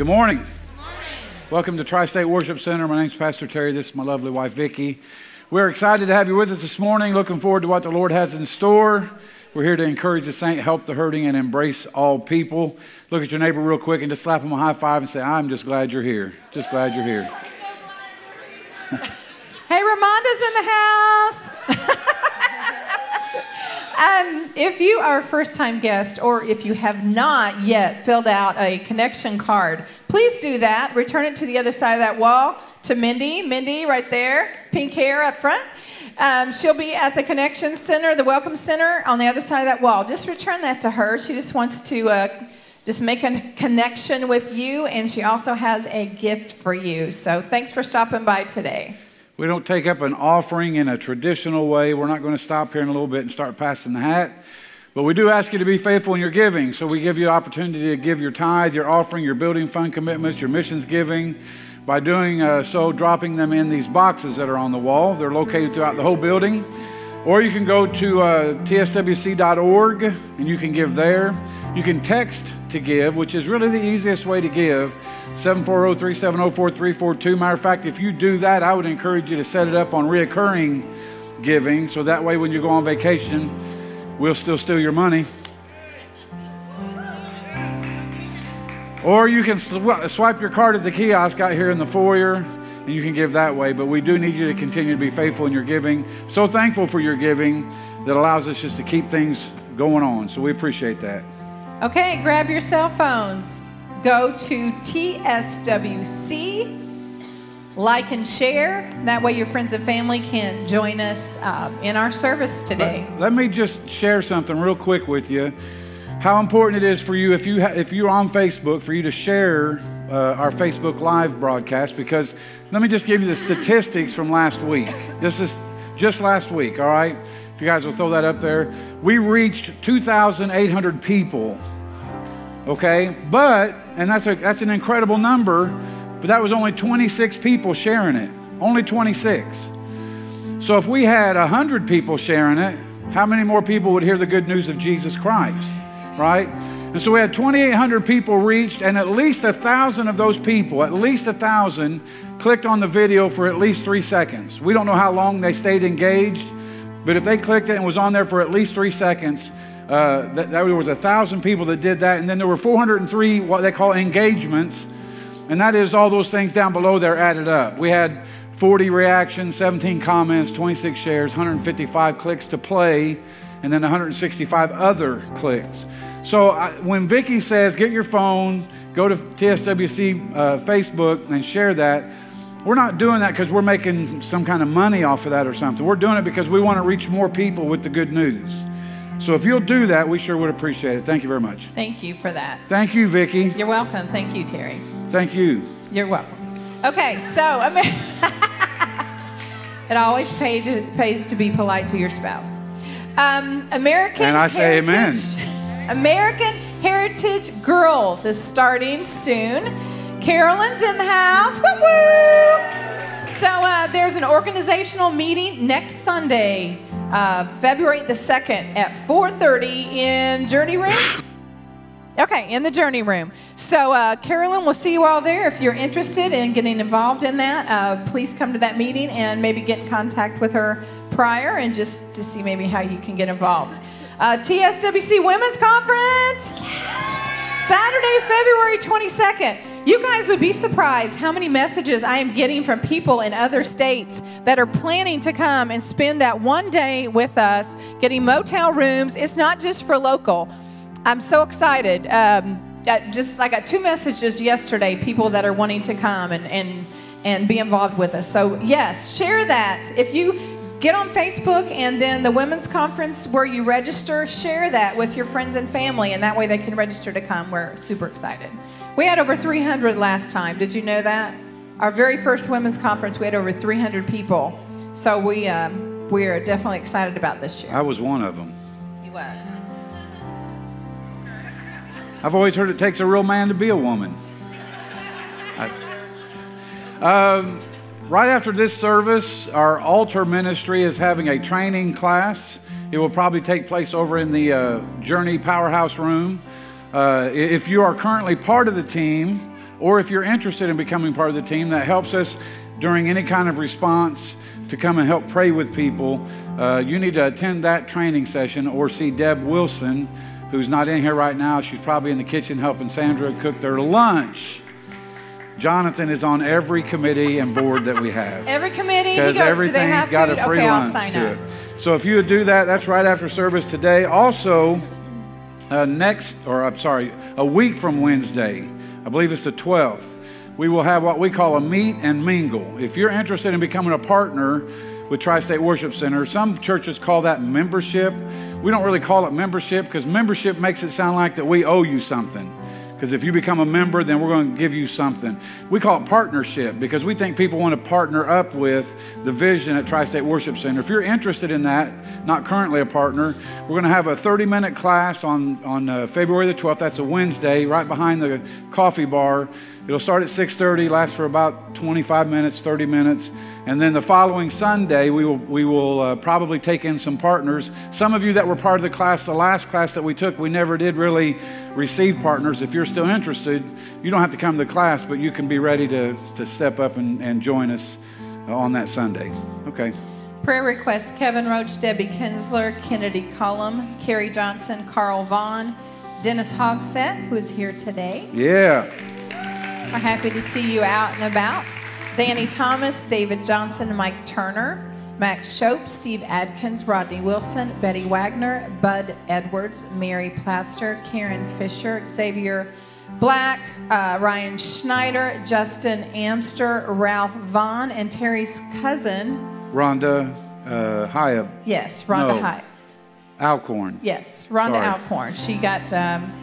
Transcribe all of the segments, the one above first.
Good morning. Welcome to Tri State Worship Center. My name's Pastor Terry. This is my lovely wife, Vicki. We're excited to have you with us this morning. Looking forward to what the Lord has in store. We're here to encourage the saint, help the hurting, and embrace all people. Look at your neighbor real quick and just slap him a high five and say, I'm just glad you're here. Just glad you're here. hey, Ramonda's in the house. um, if you are a first time guest or if you have not yet filled out a connection card, please do that. Return it to the other side of that wall to Mindy. Mindy, right there, pink hair up front. Um, she'll be at the Connection Center, the Welcome Center on the other side of that wall. Just return that to her. She just wants to uh, just make a connection with you, and she also has a gift for you. So thanks for stopping by today. We don't take up an offering in a traditional way. We're not going to stop here in a little bit and start passing the hat. But we do ask you to be faithful in your giving. So we give you opportunity to give your tithe, your offering, your building fund commitments, your missions giving by doing uh, so, dropping them in these boxes that are on the wall. They're located throughout the whole building. Or you can go to uh, tswc.org and you can give there. You can text to give, which is really the easiest way to give 740 370 4342. Matter of fact, if you do that, I would encourage you to set it up on reoccurring giving so that way when you go on vacation, we'll still steal your money. Or you can swipe your card at the kiosk out here in the foyer you can give that way. But we do need you to continue to be faithful in your giving. So thankful for your giving that allows us just to keep things going on. So we appreciate that. Okay, grab your cell phones. Go to TSWC, like and share. That way, your friends and family can join us uh, in our service today. Let, let me just share something real quick with you how important it is for you if you ha- if you're on Facebook for you to share uh, our Facebook Live broadcast because let me just give you the statistics from last week. This is just last week, all right? If you guys will throw that up there, we reached 2,800 people. Okay, but and that's a that's an incredible number, but that was only 26 people sharing it. Only 26. So if we had 100 people sharing it, how many more people would hear the good news of Jesus Christ? right? And so we had 2,800 people reached, and at least a thousand of those people, at least a thousand, clicked on the video for at least three seconds. We don't know how long they stayed engaged, but if they clicked it and was on there for at least three seconds, uh, that, there was a thousand people that did that, and then there were 403 what they call engagements, and that is all those things down below there added up. We had 40 reactions, 17 comments, 26 shares, 155 clicks to play, and then 165 other clicks. So I, when Vicki says, get your phone, go to TSWC uh, Facebook and share that, we're not doing that because we're making some kind of money off of that or something. We're doing it because we want to reach more people with the good news. So if you'll do that, we sure would appreciate it. Thank you very much. Thank you for that. Thank you, Vicki. You're welcome. Thank you, Terry. Thank you. You're welcome. Okay, so it always to, pays to be polite to your spouse. Um, American and I say amen. American Heritage Girls is starting soon. Carolyn's in the house. Woo woo! So uh, there's an organizational meeting next Sunday, uh, February the 2nd at 4:30 in Journey Room. Okay, in the journey room. So, uh, Carolyn, we'll see you all there. If you're interested in getting involved in that, uh, please come to that meeting and maybe get in contact with her prior and just to see maybe how you can get involved. Uh, TSWC Women's Conference, yes! Saturday, February 22nd. You guys would be surprised how many messages I am getting from people in other states that are planning to come and spend that one day with us, getting motel rooms. It's not just for local. I'm so excited. Um, just I got two messages yesterday, people that are wanting to come and, and and be involved with us. So yes, share that. If you get on Facebook and then the women's conference where you register, share that with your friends and family, and that way they can register to come. We're super excited. We had over 300 last time. Did you know that? Our very first women's conference, we had over 300 people. So we um, we are definitely excited about this year. I was one of them. He was. I've always heard it takes a real man to be a woman. I, um, right after this service, our altar ministry is having a training class. It will probably take place over in the uh, Journey Powerhouse room. Uh, if you are currently part of the team, Or if you're interested in becoming part of the team, that helps us during any kind of response to come and help pray with people. Uh, you need to attend that training session or see Deb Wilson, who's not in here right now. She's probably in the kitchen helping Sandra cook their lunch. Jonathan is on every committee and board that we have. Every committee, Because goes, do they everything have got food? a free okay, lunch to up. it. So if you would do that, that's right after service today. Also, uh, next, or I'm sorry, a week from Wednesday, I believe it's the 12th, we will have what we call a meet and mingle. If you're interested in becoming a partner with Tri State Worship Center, some churches call that membership. We don't really call it membership because membership makes it sound like that we owe you something. Because if you become a member, then we're going to give you something. We call it partnership because we think people want to partner up with the vision at Tri State Worship Center. If you're interested in that, not currently a partner, we're going to have a 30 minute class on, on uh, February the 12th. That's a Wednesday, right behind the coffee bar. It'll start at 6:30, last for about 25 minutes, 30 minutes, and then the following Sunday we will we will uh, probably take in some partners. Some of you that were part of the class, the last class that we took, we never did really receive partners. If you're still interested, you don't have to come to class, but you can be ready to to step up and, and join us on that Sunday. Okay. Prayer requests Kevin Roach, Debbie Kinsler, Kennedy Cullum, Carrie Johnson, Carl Vaughn, Dennis Hogsett, who is here today. Yeah. We're happy to see you out and about. Danny Thomas, David Johnson, Mike Turner, Max Shope, Steve Adkins, Rodney Wilson, Betty Wagner, Bud Edwards, Mary Plaster, Karen Fisher, Xavier Black, uh, Ryan Schneider, Justin Amster, Ralph Vaughn, and Terry's cousin. Rhonda uh, Hyatt Yes, Rhonda No. Hyatt. Alcorn. Yes, Rhonda Sorry. Alcorn. She got um,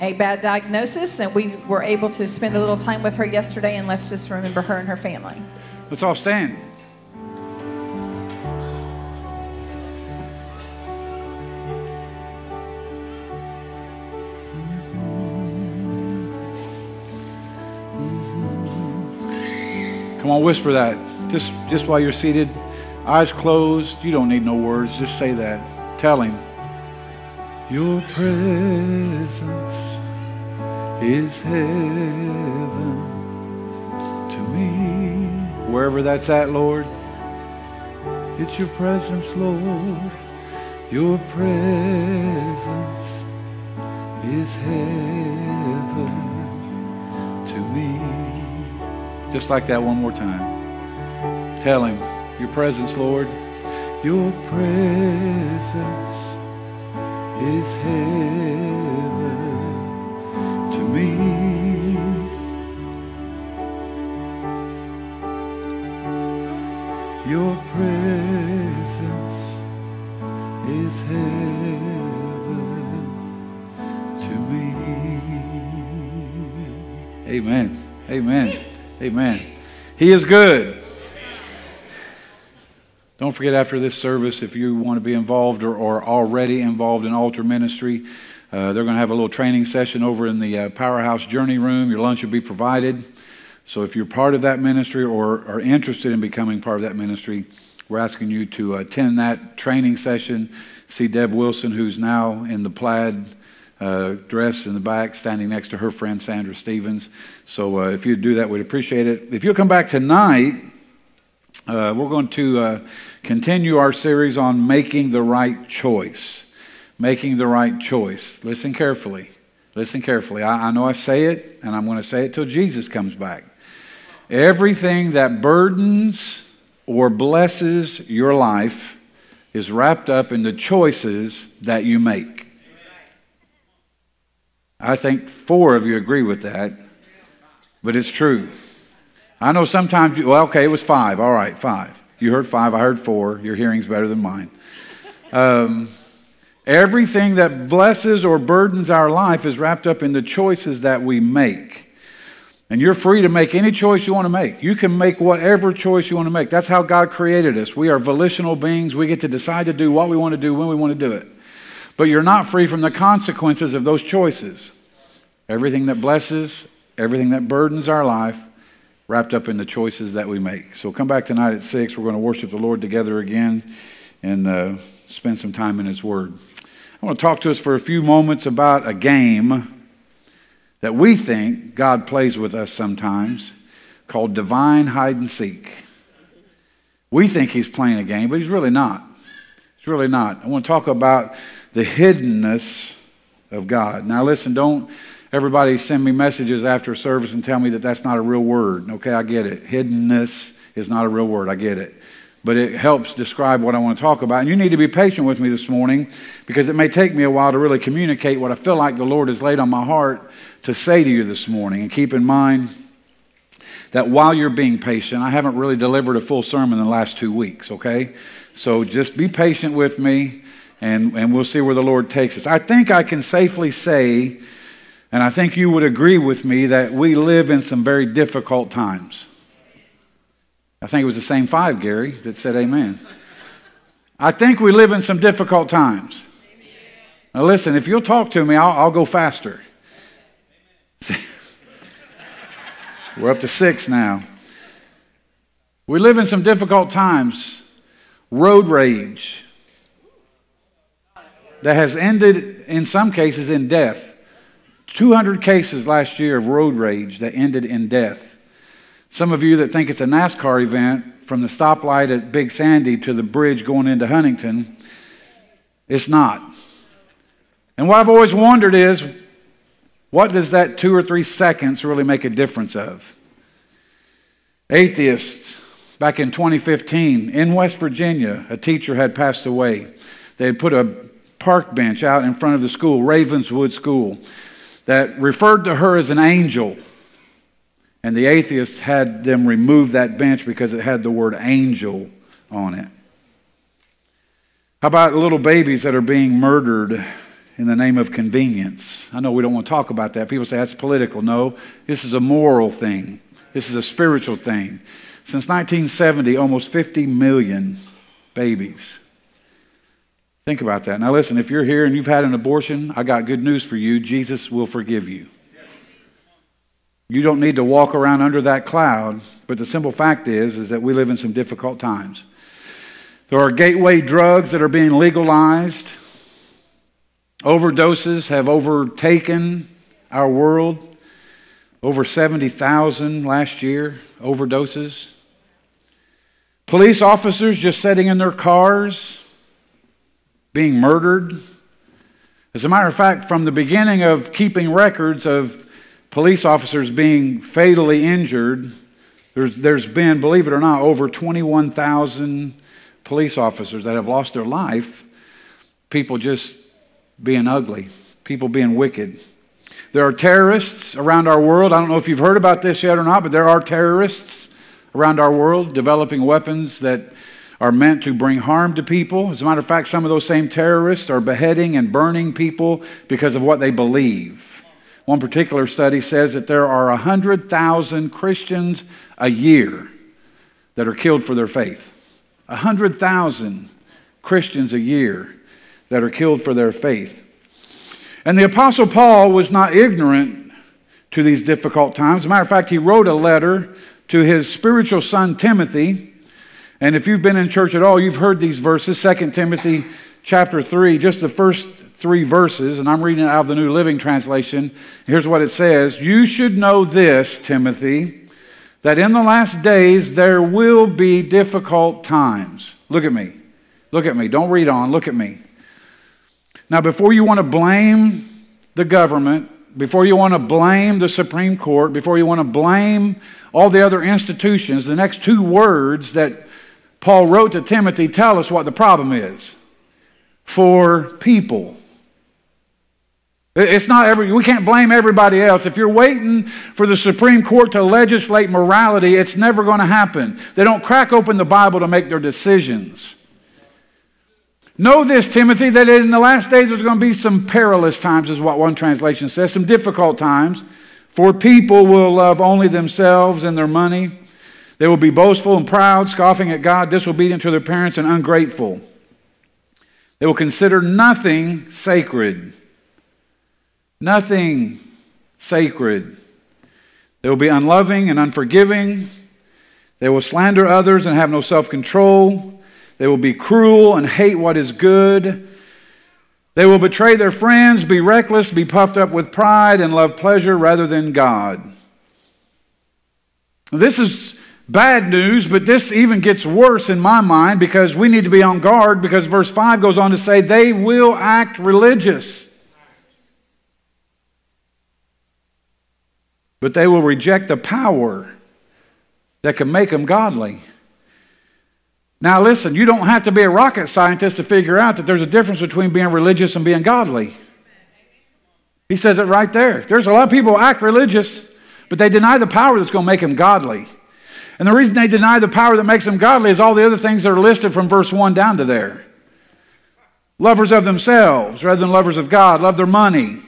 a bad diagnosis, and we were able to spend a little time with her yesterday. And let's just remember her and her family. Let's all stand. Come on, whisper that. Just, just while you're seated, eyes closed. You don't need no words. Just say that. Tell him. Your presence is heaven to me. Wherever that's at, Lord, it's your presence, Lord. Your presence is heaven to me. Just like that, one more time. Tell him, your presence, Lord. Your presence is heaven to me. Your presence is heaven to me. Amen. Amen. Amen. He is good. Don't forget after this service, if you want to be involved or, or already involved in altar ministry, uh, they're going to have a little training session over in the uh, Powerhouse Journey Room. Your lunch will be provided. So if you're part of that ministry or are interested in becoming part of that ministry, we're asking you to attend that training session. See Deb Wilson, who's now in the plaid uh, dress in the back, standing next to her friend Sandra Stevens. So uh, if you'd do that, we'd appreciate it. If you'll come back tonight, uh, we're going to uh, continue our series on making the right choice. Making the right choice. Listen carefully. Listen carefully. I, I know I say it, and I'm going to say it till Jesus comes back. Everything that burdens or blesses your life is wrapped up in the choices that you make. I think four of you agree with that, but it's true. I know sometimes, you, well, okay, it was five. All right, five. You heard five, I heard four. Your hearing's better than mine. Um, everything that blesses or burdens our life is wrapped up in the choices that we make. And you're free to make any choice you want to make. You can make whatever choice you want to make. That's how God created us. We are volitional beings. We get to decide to do what we want to do when we want to do it. But you're not free from the consequences of those choices. Everything that blesses, everything that burdens our life, wrapped up in the choices that we make. So come back tonight at 6. We're going to worship the Lord together again and uh, spend some time in His Word. I want to talk to us for a few moments about a game that we think God plays with us sometimes called divine hide and seek. We think he's playing a game, but he's really not. He's really not. I want to talk about the hiddenness of God. Now, listen, don't everybody send me messages after service and tell me that that's not a real word. Okay, I get it. Hiddenness is not a real word. I get it. But it helps describe what I want to talk about. And you need to be patient with me this morning because it may take me a while to really communicate what I feel like the Lord has laid on my heart to say to you this morning. And keep in mind that while you're being patient, I haven't really delivered a full sermon in the last two weeks, okay? So just be patient with me and, and we'll see where the Lord takes us. I think I can safely say, and I think you would agree with me, that we live in some very difficult times. I think it was the same five, Gary, that said amen. I think we live in some difficult times. Now, listen, if you'll talk to me, I'll, I'll go faster. We're up to six now. We live in some difficult times. Road rage that has ended, in some cases, in death. 200 cases last year of road rage that ended in death. Some of you that think it's a NASCAR event, from the stoplight at Big Sandy to the bridge going into Huntington, it's not. And what I've always wondered is what does that two or three seconds really make a difference of? Atheists, back in 2015, in West Virginia, a teacher had passed away. They had put a park bench out in front of the school, Ravenswood School, that referred to her as an angel. And the atheists had them remove that bench because it had the word angel on it. How about little babies that are being murdered in the name of convenience. I know we don't want to talk about that. People say that's political. No, this is a moral thing, this is a spiritual thing. Since 1970, almost 50 million babies. Think about that. Now, listen, if you're here and you've had an abortion, I got good news for you. Jesus will forgive you. You don't need to walk around under that cloud, but the simple fact is, is that we live in some difficult times. There are gateway drugs that are being legalized. Overdoses have overtaken our world. Over 70,000 last year, overdoses. Police officers just sitting in their cars being murdered. As a matter of fact, from the beginning of keeping records of police officers being fatally injured, there's, there's been, believe it or not, over 21,000 police officers that have lost their life. People just being ugly, people being wicked. There are terrorists around our world. I don't know if you've heard about this yet or not, but there are terrorists around our world developing weapons that are meant to bring harm to people. As a matter of fact, some of those same terrorists are beheading and burning people because of what they believe. One particular study says that there are 100,000 Christians a year that are killed for their faith. 100,000 Christians a year that are killed for their faith. And the Apostle Paul was not ignorant to these difficult times. As a matter of fact, he wrote a letter to his spiritual son Timothy. And if you've been in church at all, you've heard these verses 2 Timothy chapter 3, just the first three verses, and I'm reading it out of the New Living Translation. Here's what it says You should know this, Timothy, that in the last days there will be difficult times. Look at me. Look at me. Don't read on. Look at me. Now, before you want to blame the government, before you want to blame the Supreme Court, before you want to blame all the other institutions, the next two words that Paul wrote to Timothy tell us what the problem is for people. It's not every, we can't blame everybody else. If you're waiting for the Supreme Court to legislate morality, it's never going to happen. They don't crack open the Bible to make their decisions. Know this, Timothy, that in the last days there's going to be some perilous times, is what one translation says, some difficult times. For people will love only themselves and their money. They will be boastful and proud, scoffing at God, disobedient to their parents, and ungrateful. They will consider nothing sacred. Nothing sacred. They will be unloving and unforgiving. They will slander others and have no self control. They will be cruel and hate what is good. They will betray their friends, be reckless, be puffed up with pride, and love pleasure rather than God. This is bad news, but this even gets worse in my mind because we need to be on guard because verse 5 goes on to say, they will act religious. But they will reject the power that can make them godly. Now, listen, you don't have to be a rocket scientist to figure out that there's a difference between being religious and being godly. He says it right there. There's a lot of people who act religious, but they deny the power that's going to make them godly. And the reason they deny the power that makes them godly is all the other things that are listed from verse 1 down to there. Lovers of themselves rather than lovers of God, love their money.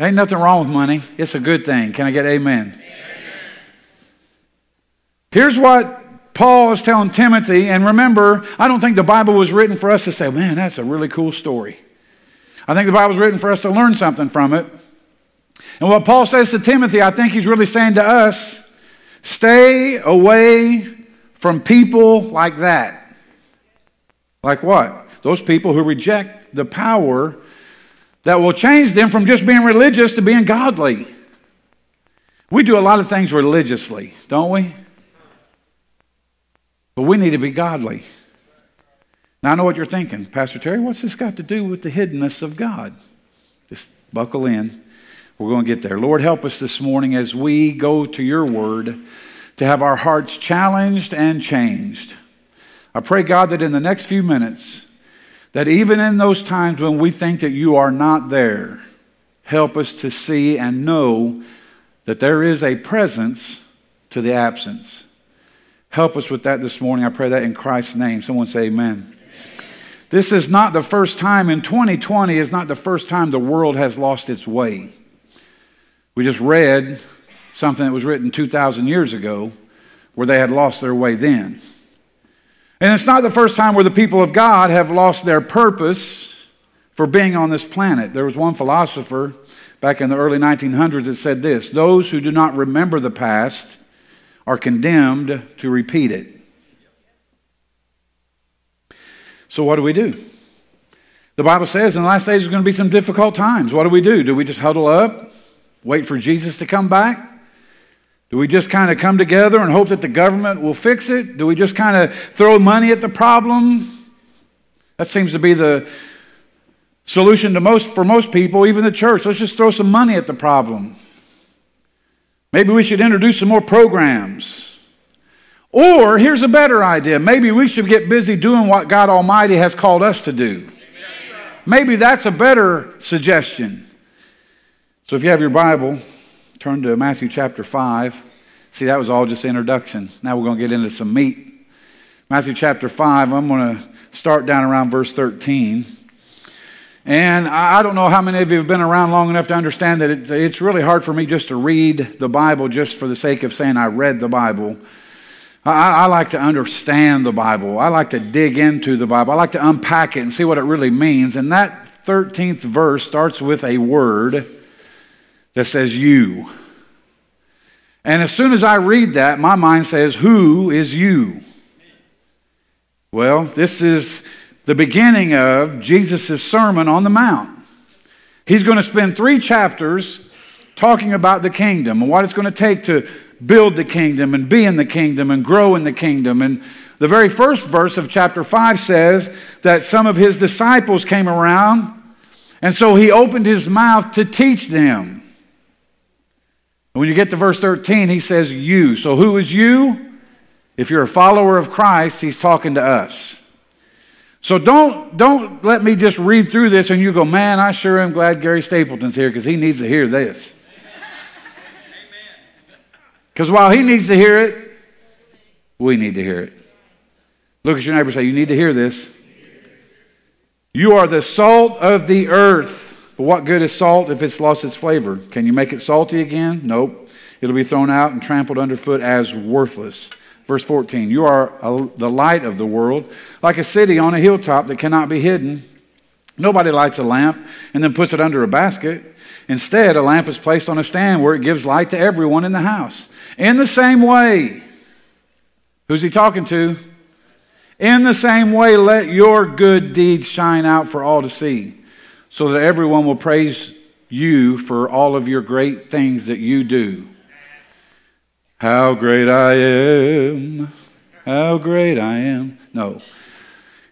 Ain't nothing wrong with money. It's a good thing. Can I get amen? Here's what Paul is telling Timothy, and remember, I don't think the Bible was written for us to say, man, that's a really cool story. I think the Bible was written for us to learn something from it. And what Paul says to Timothy, I think he's really saying to us stay away from people like that. Like what? Those people who reject the power that will change them from just being religious to being godly. We do a lot of things religiously, don't we? But we need to be godly. Now, I know what you're thinking. Pastor Terry, what's this got to do with the hiddenness of God? Just buckle in. We're going to get there. Lord, help us this morning as we go to your word to have our hearts challenged and changed. I pray, God, that in the next few minutes, that even in those times when we think that you are not there, help us to see and know that there is a presence to the absence. Help us with that this morning. I pray that in Christ's name. Someone say amen. This is not the first time in 2020 is not the first time the world has lost its way. We just read something that was written 2,000 years ago where they had lost their way then. And it's not the first time where the people of God have lost their purpose for being on this planet. There was one philosopher back in the early 1900s that said this Those who do not remember the past are condemned to repeat it. So, what do we do? The Bible says in the last days there's going to be some difficult times. What do we do? Do we just huddle up, wait for Jesus to come back? Do we just kind of come together and hope that the government will fix it? Do we just kind of throw money at the problem? That seems to be the solution to most, for most people, even the church. Let's just throw some money at the problem. Maybe we should introduce some more programs. Or here's a better idea. Maybe we should get busy doing what God Almighty has called us to do. Maybe that's a better suggestion. So if you have your Bible, turn to Matthew chapter 5. See, that was all just introduction. Now we're going to get into some meat. Matthew chapter 5, I'm going to start down around verse 13. And I don't know how many of you have been around long enough to understand that it, it's really hard for me just to read the Bible just for the sake of saying I read the Bible. I, like to understand the Bible. I like to dig into the Bible. I like to unpack it and see what it really means. And that 13th verse starts with a word that says you. And as soon as I read that, my mind says, Who is you? Well, this is the beginning of Jesus' Sermon on the Mount. He's going to spend three chapters talking about the kingdom and what it's going to take to build the kingdom and be in the kingdom and grow in the kingdom. And the very first verse of chapter 5 says that some of his disciples came around, and so he opened his mouth to teach them. When you get to verse 13, he says, You. So who is you? If you're a follower of Christ, he's talking to us. So don't, don't let me just read through this and you go, man, I sure am glad Gary Stapleton's here because he needs to hear this. Because while he needs to hear it, we need to hear it. Look at your neighbor say, You need to hear this. You are the salt of the earth. But what good is salt if it's lost its flavor? Can you make it salty again? Nope. It'll be thrown out and trampled underfoot as worthless. Verse 14 You are a, the light of the world, like a city on a hilltop that cannot be hidden. Nobody lights a lamp and then puts it under a basket. Instead, a lamp is placed on a stand where it gives light to everyone in the house. In the same way, who's he talking to? In the same way, let your good deeds shine out for all to see, so that everyone will praise you for all of your great things that you do. How great I am! How great I am. No.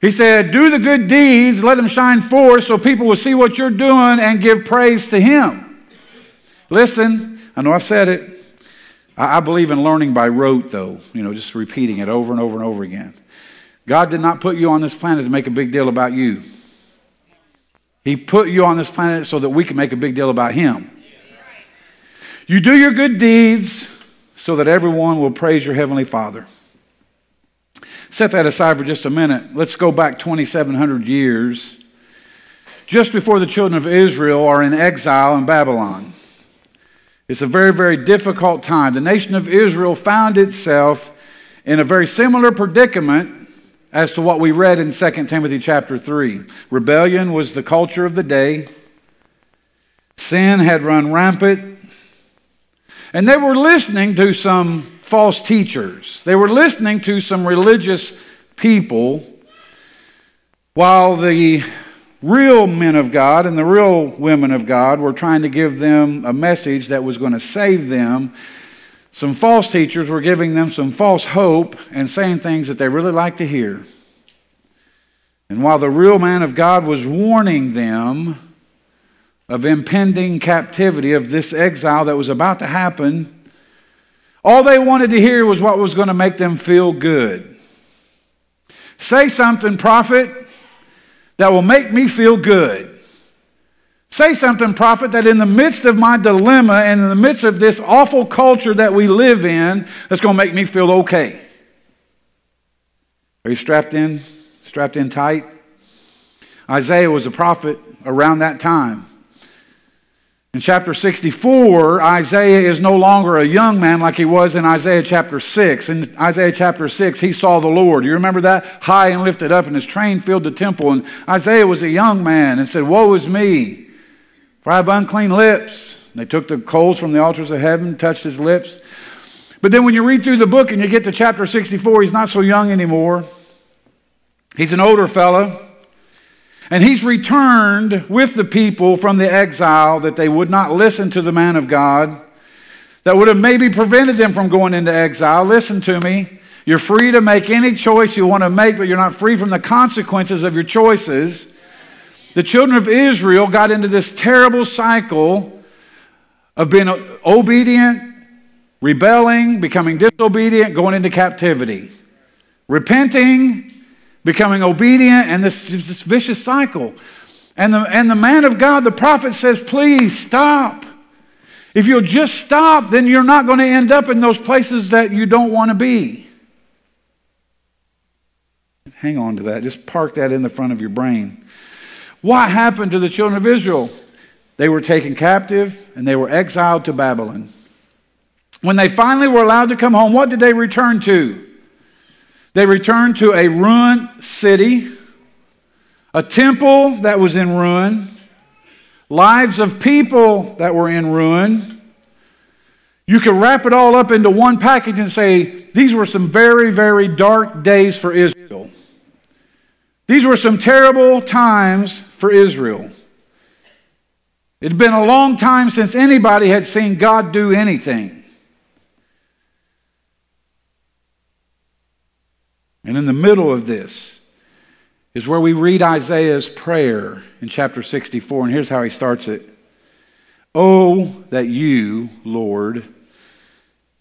He said, Do the good deeds, let them shine forth so people will see what you're doing and give praise to Him. Listen, I know I've said it. I believe in learning by rote, though, you know, just repeating it over and over and over again. God did not put you on this planet to make a big deal about you. He put you on this planet so that we can make a big deal about Him. You do your good deeds so that everyone will praise your Heavenly Father. Set that aside for just a minute. Let's go back 2,700 years. Just before the children of Israel are in exile in Babylon. It's a very, very difficult time. The nation of Israel found itself in a very similar predicament as to what we read in 2 Timothy chapter 3. Rebellion was the culture of the day, sin had run rampant, and they were listening to some false teachers. They were listening to some religious people while the real men of God and the real women of God were trying to give them a message that was going to save them. Some false teachers were giving them some false hope and saying things that they really liked to hear. And while the real man of God was warning them of impending captivity, of this exile that was about to happen, all they wanted to hear was what was going to make them feel good. Say something, prophet, that will make me feel good. Say something, prophet, that in the midst of my dilemma and in the midst of this awful culture that we live in, that's going to make me feel okay. Are you strapped in? Strapped in tight? Isaiah was a prophet around that time. In chapter 64, Isaiah is no longer a young man like he was in Isaiah chapter 6. In Isaiah chapter 6, he saw the Lord. You remember that? High and lifted up, and his train filled the temple. And Isaiah was a young man and said, Woe is me, for have unclean lips. They took the coals from the altars of heaven, touched his lips. But then when you read through the book and you get to chapter 64, he's not so young anymore. He's an older fellow. And he's returned with the people from the exile that they would not listen to the man of God, that would have maybe prevented them from going into exile. Listen to me. You're free to make any choice you want to make, but you're not free from the consequences of your choices. The children of Israel got into this terrible cycle of being obedient, rebelling, becoming disobedient, going into captivity, repenting, becoming obedient, and this, this vicious cycle. And the, and the man of God, the prophet says, Please stop. If you'll just stop, then you're not going to end up in those places that you don't want to be. Hang on to that. Just park that in the front of your brain. What happened to the children of Israel? They were taken captive and they were exiled to Babylon. When they finally were allowed to come home, what did they return to? They returned to a ruined city, a temple that was in ruin, lives of people that were in ruin. You could wrap it all up into one package and say these were some very, very dark days for Israel. These were some terrible times for Israel. It had been a long time since anybody had seen God do anything. And in the middle of this is where we read Isaiah's prayer in chapter 64. And here's how he starts it Oh, that you, Lord,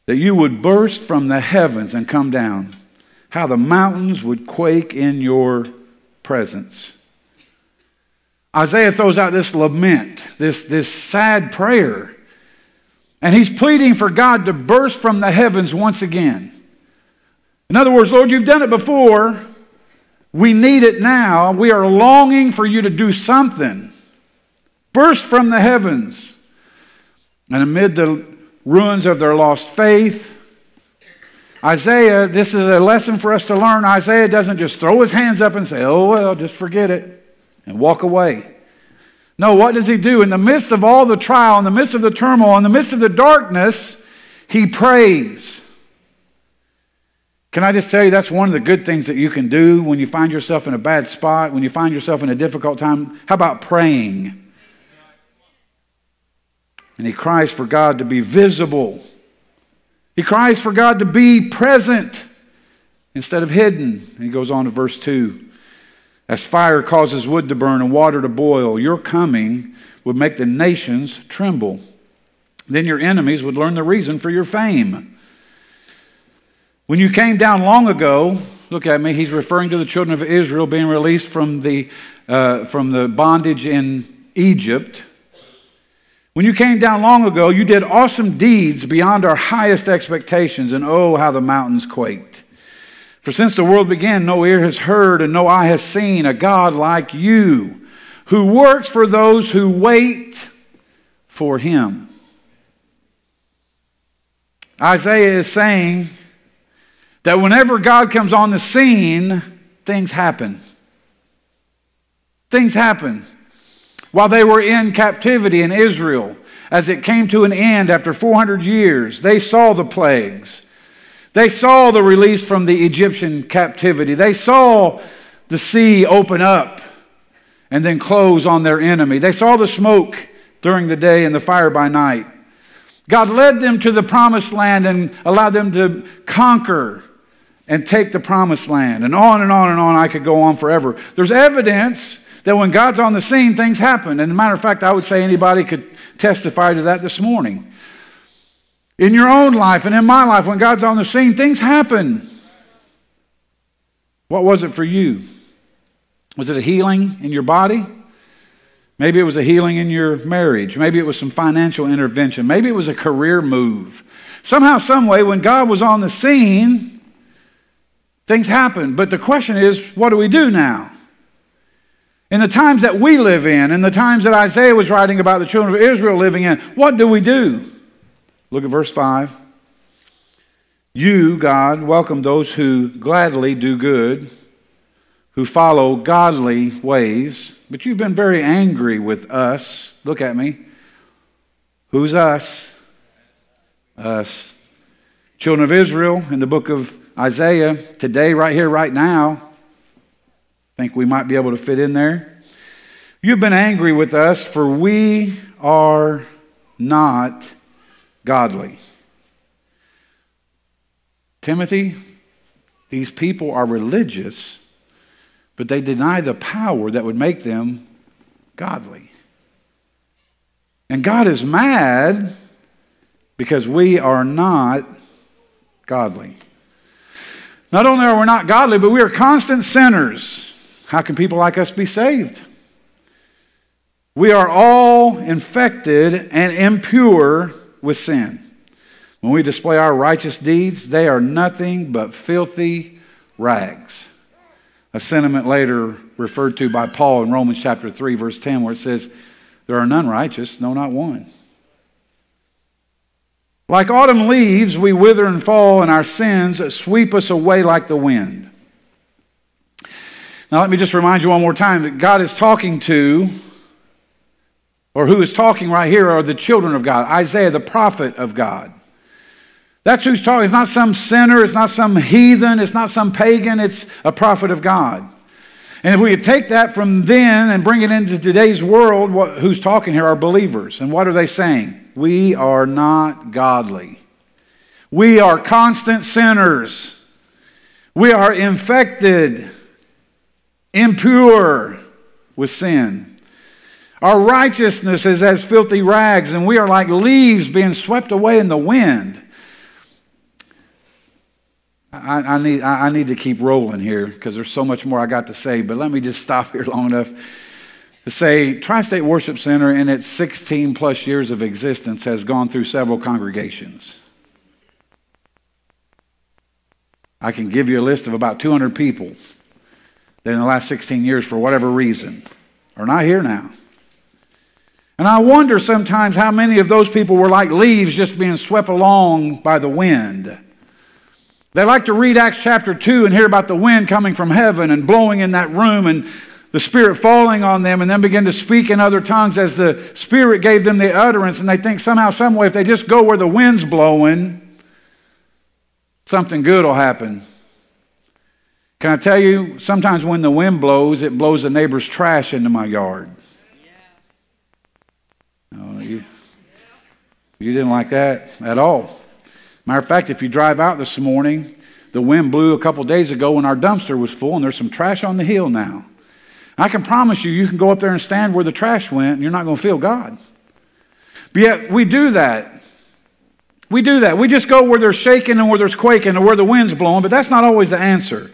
that you would burst from the heavens and come down, how the mountains would quake in your presence. Isaiah throws out this lament, this, this sad prayer, and he's pleading for God to burst from the heavens once again. In other words, Lord, you've done it before. We need it now. We are longing for you to do something. Burst from the heavens. And amid the ruins of their lost faith, Isaiah, this is a lesson for us to learn. Isaiah doesn't just throw his hands up and say, oh, well, just forget it and walk away. No, what does he do? In the midst of all the trial, in the midst of the turmoil, in the midst of the darkness, he prays. Can I just tell you that's one of the good things that you can do when you find yourself in a bad spot, when you find yourself in a difficult time? How about praying? And he cries for God to be visible. He cries for God to be present instead of hidden. And he goes on to verse 2 As fire causes wood to burn and water to boil, your coming would make the nations tremble. Then your enemies would learn the reason for your fame. When you came down long ago, look at me, he's referring to the children of Israel being released from the, uh, from the bondage in Egypt. When you came down long ago, you did awesome deeds beyond our highest expectations, and oh, how the mountains quaked. For since the world began, no ear has heard and no eye has seen a God like you, who works for those who wait for him. Isaiah is saying that whenever God comes on the scene, things happen. Things happen. While they were in captivity in Israel, as it came to an end after 400 years, they saw the plagues. They saw the release from the Egyptian captivity. They saw the sea open up and then close on their enemy. They saw the smoke during the day and the fire by night. God led them to the promised land and allowed them to conquer and take the promised land. And on and on and on, I could go on forever. There's evidence that when God's on the scene, things happen. And as a matter of fact, I would say anybody could testify to that this morning. In your own life and in my life, when God's on the scene, things happen. What was it for you? Was it a healing in your body? Maybe it was a healing in your marriage. Maybe it was some financial intervention. Maybe it was a career move. Somehow, someway, when God was on the scene, things happened. But the question is, what do we do now? In the times that we live in, in the times that Isaiah was writing about the children of Israel living in, what do we do? Look at verse 5. You, God, welcome those who gladly do good, who follow godly ways, but you've been very angry with us. Look at me. Who's us? Us. Children of Israel in the book of Isaiah, today, right here, right now, think we might be able to fit in there. You've been angry with us, for we are not godly. Timothy, these people are religious, but they deny the power that would make them godly. And God is mad because we are not godly. Not only are we not godly, but we are constant sinners. How can people like us be saved? We are all infected and impure with sin. When we display our righteous deeds, they are nothing but filthy rags. A sentiment later referred to by Paul in Romans chapter 3, verse 10, where it says, There are none righteous, no, not one. Like autumn leaves, we wither and fall, and our sins sweep us away like the wind. Now, let me just remind you one more time that God is talking to, or who is talking right here, are the children of God. Isaiah, the prophet of God. That's who's talking. It's not some sinner, it's not some heathen, it's not some pagan, it's a prophet of God. And if we could take that from then and bring it into today's world, what, who's talking here are believers. And what are they saying? We are not godly. We are constant sinners. We are infected impure with sin. Our righteousness is as filthy rags, and we are like leaves being swept away in the wind. I, I need, I need to keep rolling here because there's so much more I got to say, but let me just stop here long enough to say Tri State Worship Center, in its 16 plus years of existence, has gone through several congregations. I can give you a list of about 200 people that in the last 16 years, for whatever reason, are not here now. And I wonder sometimes how many of those people were like leaves just being swept along by the wind. They like to read Acts chapter 2 and hear about the wind coming from heaven and blowing in that room and the Spirit falling on them and then begin to speak in other tongues as the Spirit gave them the utterance. And they think somehow, someway, if they just go where the wind's blowing, something good will happen. Can I tell you, sometimes when the wind blows, it blows the neighbor's trash into my yard. Oh, you, you didn't like that at all. Matter of fact, if you drive out this morning, the wind blew a couple days ago when our dumpster was full, and there's some trash on the hill now. I can promise you, you can go up there and stand where the trash went, and you're not going to feel God. But yet, we do that. We do that. We just go where there's shaking and where there's quaking and where the wind's blowing, but that's not always the answer.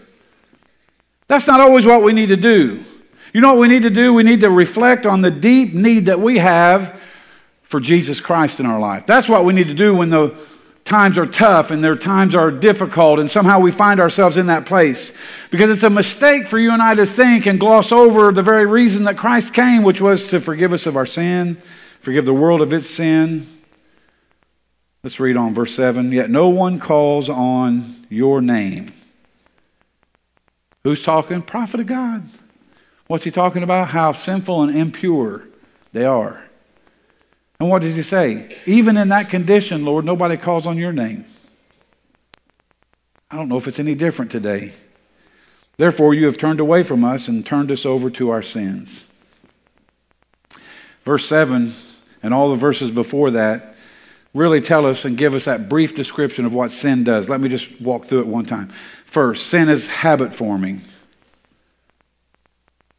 That's not always what we need to do. You know what we need to do? We need to reflect on the deep need that we have for Jesus Christ in our life. That's what we need to do when the times are tough and their times are difficult, and somehow we find ourselves in that place. Because it's a mistake for you and I to think and gloss over the very reason that Christ came, which was to forgive us of our sin, forgive the world of its sin. Let's read on verse 7. Yet no one calls on your name. Who's talking? Prophet of God. What's he talking about? How sinful and impure they are. And what does he say? Even in that condition, Lord, nobody calls on your name. I don't know if it's any different today. Therefore, you have turned away from us and turned us over to our sins. Verse 7 and all the verses before that really tell us and give us that brief description of what sin does. Let me just walk through it one time. First, sin is habit forming.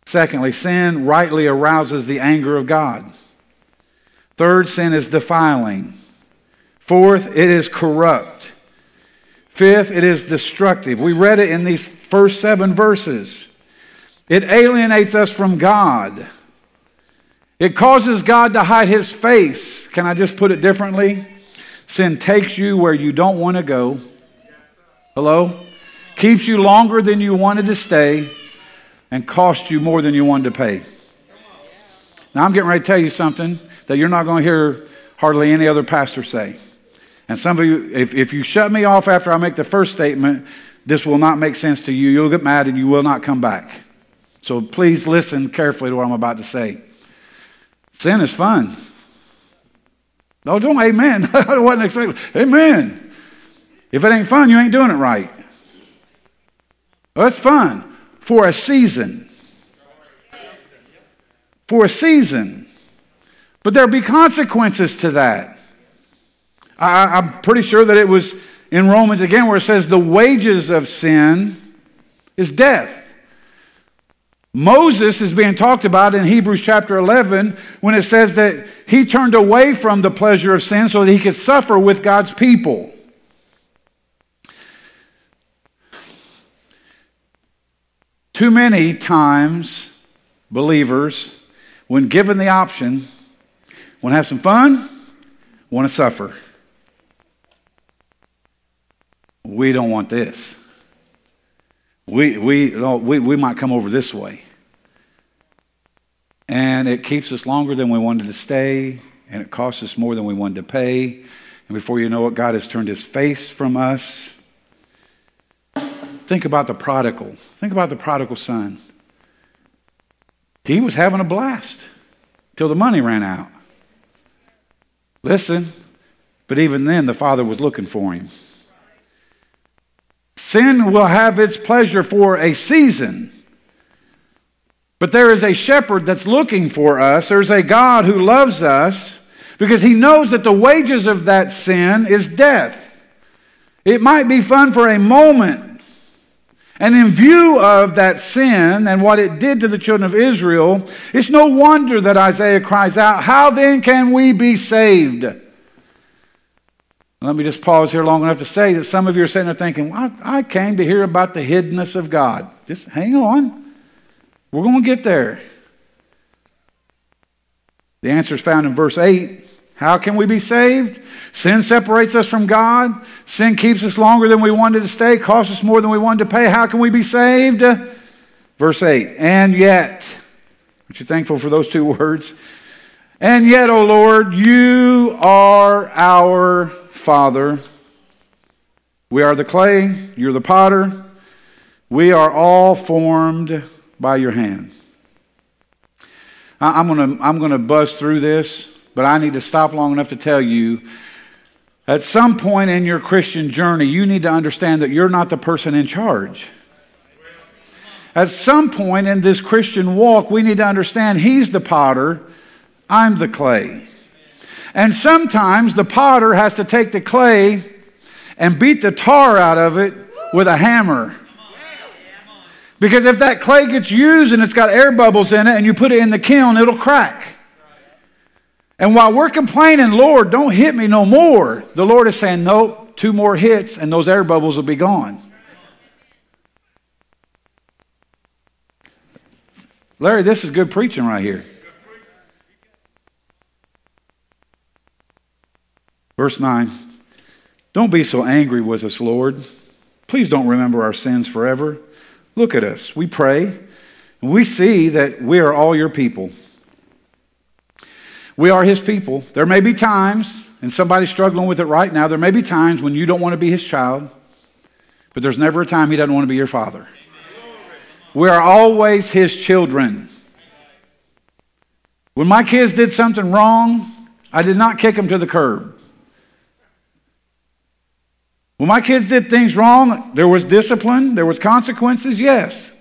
Secondly, sin rightly arouses the anger of God. Third, sin is defiling. Fourth, it is corrupt. Fifth, it is destructive. We read it in these first seven verses. It alienates us from God. It causes God to hide his face. Can I just put it differently? Sin takes you where you don't want to go. Hello? Keeps you longer than you wanted to stay and cost you more than you wanted to pay. Now, I'm getting ready to tell you something that you're not going to hear hardly any other pastor say. And some of you, if, if you shut me off after I make the first statement, this will not make sense to you. You'll get mad and you will not come back. So please listen carefully to what I'm about to say. Sin is fun. No, don't amen. I wasn't expecting. Amen. If it ain't fun, you ain't doing it right. Well, it's fun for a season. For a season. But there'll be consequences to that. I, am pretty sure that it was in Romans again where it says the wages of sin is death. Moses is being talked about in Hebrews chapter 11 when it says that he turned away from the pleasure of sin so that he could suffer with God's people. Too many times, believers, when given the option, Want to have some fun? Want to suffer? We don't want this. We, we, we, we might come over this way. And it keeps us longer than we wanted to stay, and it costs us more than we wanted to pay. And before you know it, God has turned his face from us. Think about the prodigal. Think about the prodigal son. He was having a blast till the money ran out. Listen, but even then, the Father was looking for him. Sin will have its pleasure for a season. But there is a shepherd that's looking for us. There's a God who loves us because he knows that the wages of that sin is death. It might be fun for a moment, and in view of that sin and what it did to the children of Israel, it's no wonder that Isaiah cries out, How then can we be saved? Let me just pause here long enough to say that some of you are sitting there thinking, well, I came to hear about the hiddenness of God. Just hang on. We're going to get there. The answer is found in verse 8. How can we be saved? Sin separates us from God. Sin keeps us longer than we wanted to stay, costs us more than we wanted to pay. How can we be saved? Verse 8. And yet, aren't you thankful for those two words? And yet, O Lord, you are our Father. We are the clay, you're the potter. We are all formed by your hand. I'm going to I'm going to buzz through this but I need to stop long enough to tell you at some point in your Christian journey, you need to understand that you're not the person in charge. at some point in this Christian walk, we need to understand He's the potter, I'm the clay. And sometimes the potter has to take the clay and beat the tar out of it with a hammer. Because if that clay gets used and it's got air bubbles in it and you put it in the kiln, it'll crack. And while we're complaining, Lord, don't hit me no more, the Lord is saying, nope, two more hits and those air bubbles will be gone. Larry, this is good preaching right here. Verse 9 Don't be so angry with us, Lord. Please don't remember our sins forever. Look at us. We pray, and we see that we are all your people. We are his people. There may be times, and somebody's struggling with it right now, there may be times when you don't want to be his child, but there's never a time he doesn't want to be your father. We are always his children. When my kids did something wrong, I did not kick them to the curb. When my kids did things wrong, there was discipline, there was consequences, yes.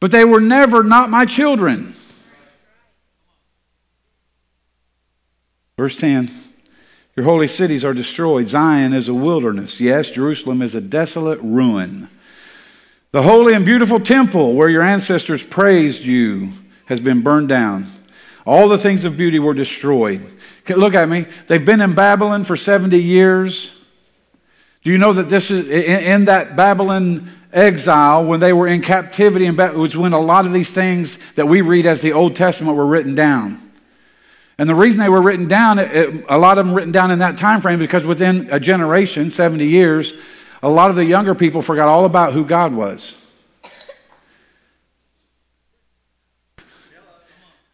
But they were never not my children. Verse 10 Your holy cities are destroyed. Zion is a wilderness. Yes, Jerusalem is a desolate ruin. The holy and beautiful temple where your ancestors praised you has been burned down. All the things of beauty were destroyed. Look at me. They've been in Babylon for 70 years. Do you know that this is in, that Babylon exile when they were in captivity and it was when a lot of these things that we read as the Old Testament were written down. And the reason they were written down, it, a lot of them written down in that time frame because within a generation, 70 years, a lot of the younger people forgot all about who God was.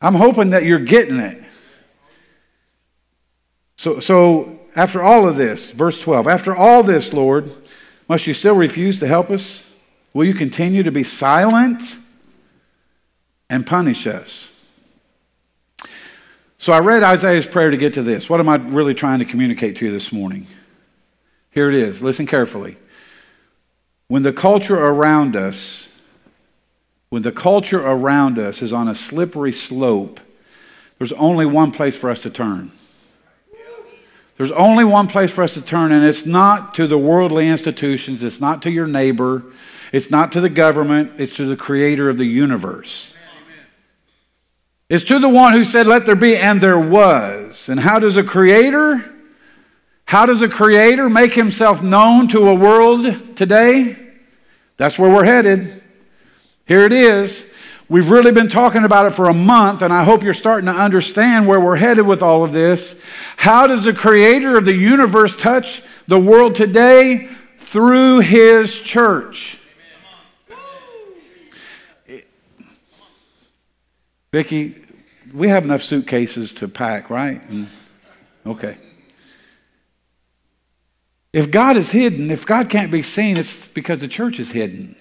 I'm hoping that you're getting it. So, so after all of this, verse 12, after all this, Lord, must you still refuse to help us? Will you continue to be silent and punish us? So I read Isaiah's prayer to get to this. What am I really trying to communicate to you this morning? Here it is. Listen carefully. When the culture around us, when the culture around us is on a slippery slope, there's only one place for us to turn. There's only one place for us to turn, and it's not to the worldly institutions, it's not to your neighbor, it's not to the government, it's to the creator of the universe. It's to the one who said, Let there be, and there was. And how does a creator, how does a creator make himself known to a world today? That's where we're headed. Here it is. We've really been talking about it for a month, and I hope you're starting to understand where we're headed with all of this. How does the creator of the universe touch the world today? Through his church. Vicki, we have enough suitcases to pack, right? And, okay. If God is hidden, if God can't be seen, it's because the church is hidden.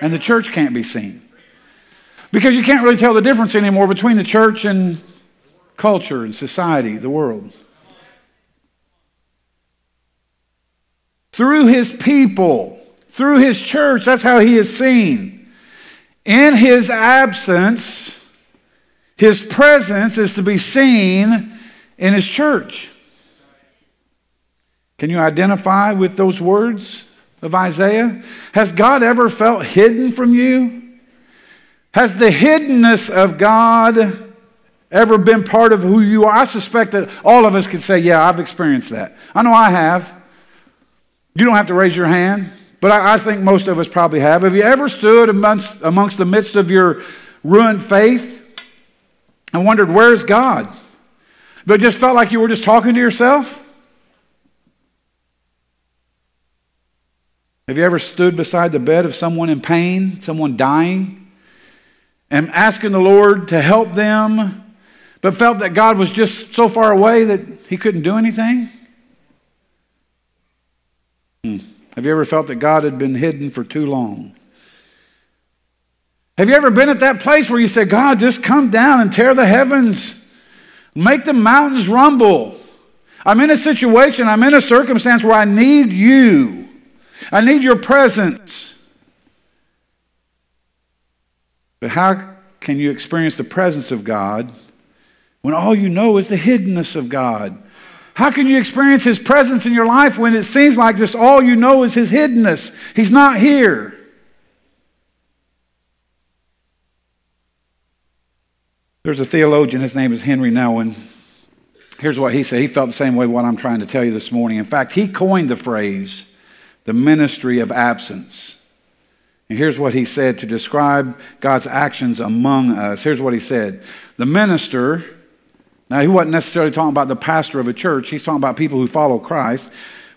And the church can't be seen. Because you can't really tell the difference anymore between the church and culture and society, the world. Through his people, through his church, that's how he is seen. In his absence, his presence is to be seen in His church. Can you identify with those words of Isaiah? Has God ever felt hidden from you? Has the hiddenness of God ever been part of who you are? I suspect that all of us could say, Yeah, I've experienced that. I know I have. You don't have to raise your hand, but I, I think most of us probably have. Have you ever stood amongst, amongst the midst of your ruined faith I wondered, where's God? But just felt like you were just talking to yourself? Have you ever stood beside the bed of someone in pain, someone dying, and asking the Lord to help them, but felt that God was just so far away that He couldn't do anything? Hmm. Have you ever felt that God had been hidden for too long? Have you ever been at that place where you say, God, just come down and tear the heavens, make the mountains rumble? I'm in a situation, I'm in a circumstance where I need you, I need your presence. But how can you experience the presence of God when all you know is the hiddenness of God? How can you experience His presence in your life when it seems like this all you know is His hiddenness? He's not here. There's a theologian, his name is Henry Nouwen. Here's what he said. He felt the same way what I'm trying to tell you this morning. In fact, he coined the phrase, the ministry of absence. And here's what he said to describe God's actions among us. Here's what he said The minister, now he wasn't necessarily talking about the pastor of a church, he's talking about people who follow Christ.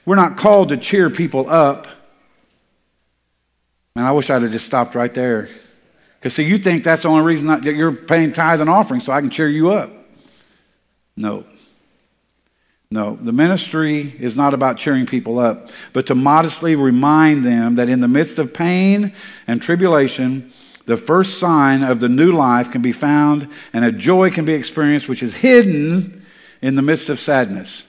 We're not called to cheer people up. Man, I wish I'd have just stopped right there. Because, see, you think that's the only reason that you're paying tithe and offering so I can cheer you up. No. No, the ministry is not about cheering people up, but to modestly remind them that in the midst of pain and tribulation, the first sign of the new life can be found and a joy can be experienced which is hidden in the midst of sadness.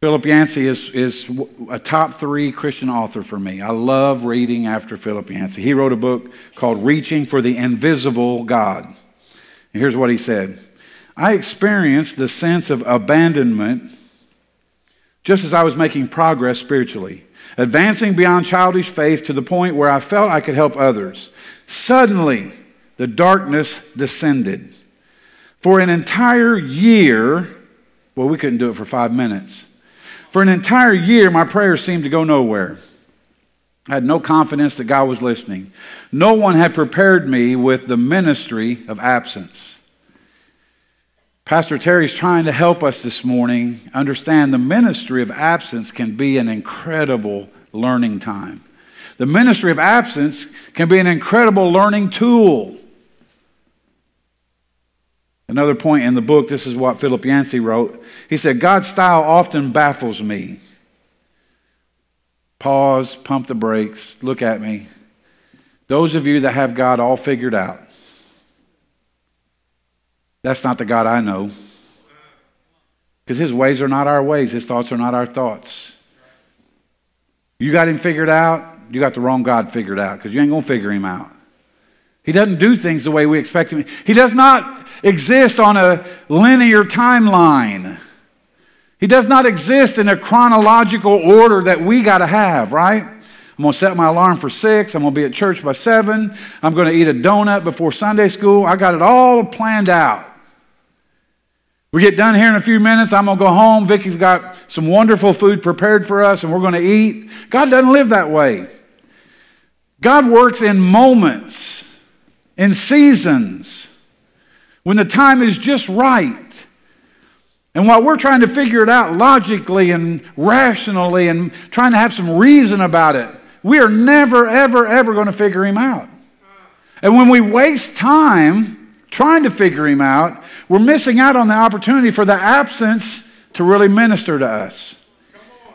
Philip Yancey is, is a top three Christian author for me. I love reading after Philip Yancey. He wrote a book called Reaching for the Invisible God. And here's what he said I experienced the sense of abandonment just as I was making progress spiritually, advancing beyond childish faith to the point where I felt I could help others. Suddenly, the darkness descended. For an entire year, well, we couldn't do it for five minutes. For an entire year, my prayers seemed to go nowhere. I had no confidence that God was listening. No one had prepared me with the ministry of absence. Pastor Terry's trying to help us this morning understand the ministry of absence can be an incredible learning time. The ministry of absence can be an incredible learning tool. Another point in the book, this is what Philip Yancey wrote. He said, God's style often baffles me. Pause, pump the brakes, look at me. Those of you that have God all figured out, that's not the God I know. Because his ways are not our ways, his thoughts are not our thoughts. You got him figured out, you got the wrong God figured out because you ain't going to figure him out. He doesn't do things the way we expect him. He does not exist on a linear timeline. He does not exist in a chronological order that we got to have, right? I'm going to set my alarm for six. I'm going to be at church by seven. I'm going to eat a donut before Sunday school. I got it all planned out. We get done here in a few minutes. I'm going to go home. Vicky's got some wonderful food prepared for us, and we're going to eat. God doesn't live that way. God works in moments, in seasons, when the time is just right. And while we're trying to figure it out logically and rationally and trying to have some reason about it, we are never, ever, ever going to figure him out. And when we waste time trying to figure him out, we're missing out on the opportunity for the absence to really minister to us.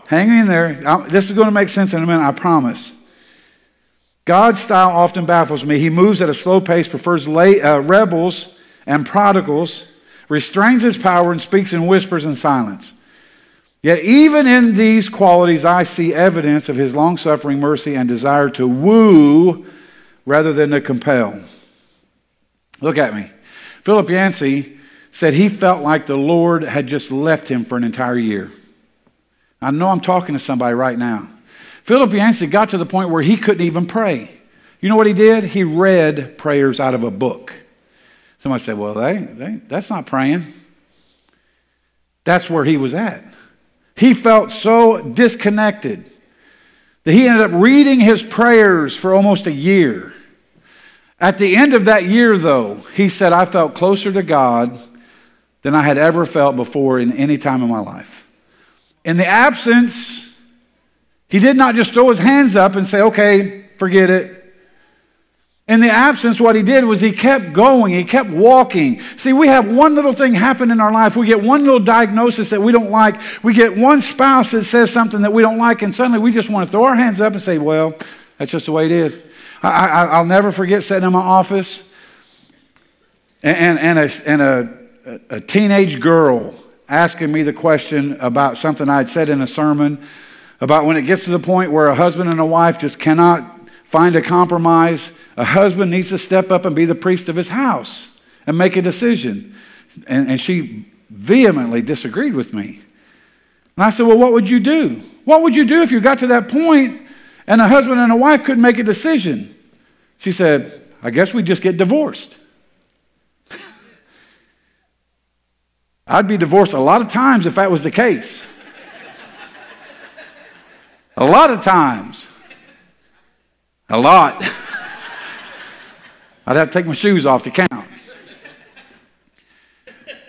Hang in there. This is going to make sense in a minute, I promise. God's style often baffles me. He moves at a slow pace, prefers lay, uh, rebels and prodigals, restrains his power, and speaks in whispers and silence. Yet, even in these qualities, I see evidence of his long suffering mercy and desire to woo rather than to compel. Look at me. Philip Yancey said he felt like the Lord had just left him for an entire year. I know I'm talking to somebody right now. Philip Yancey got to the point where he couldn't even pray. You know what he did? He read prayers out of a book. Somebody said, Well, they, they, that's not praying. That's where he was at. He felt so disconnected that he ended up reading his prayers for almost a year. At the end of that year, though, he said, I felt closer to God than I had ever felt before in any time in my life. In the absence, he did not just throw his hands up and say, okay, forget it. In the absence, what he did was he kept going, he kept walking. See, we have one little thing happen in our life. We get one little diagnosis that we don't like. We get one spouse that says something that we don't like, and suddenly we just want to throw our hands up and say, well, that's just the way it is. I, will never forget sitting in my office and, and, and, a, and a, a teenage girl asking me the question about something I'd said in a sermon about when it gets to the point where a husband and a wife just cannot find a compromise. A husband needs to step up and be the priest of his house and make a decision. And, and she vehemently disagreed with me. And I said, Well, what would you do? What would you do if you got to that point and a husband and a wife couldn't make a decision? She said, I guess we just get divorced. I'd be divorced a lot of times if that was the case. a lot of times. A lot. I'd have to take my shoes off to count.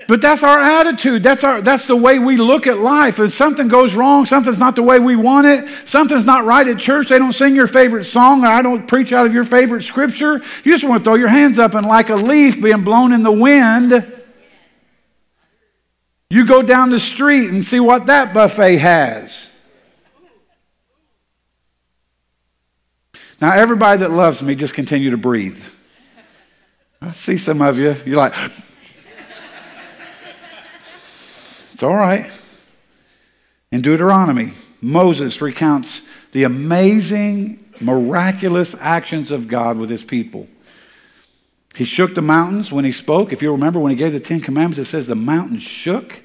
But that's our attitude. That's, our, that's the way we look at life. If something goes wrong, something's not the way we want it, something's not right at church, they don't sing your favorite song, or I don't preach out of your favorite scripture, you just want to throw your hands up and like a leaf being blown in the wind, you go down the street and see what that buffet has. Now, everybody that loves me, just continue to breathe. I see some of you, you're like, it's all right. In Deuteronomy, Moses recounts the amazing, miraculous actions of God with his people. He shook the mountains when he spoke. If you remember when he gave the Ten Commandments, it says the mountains shook.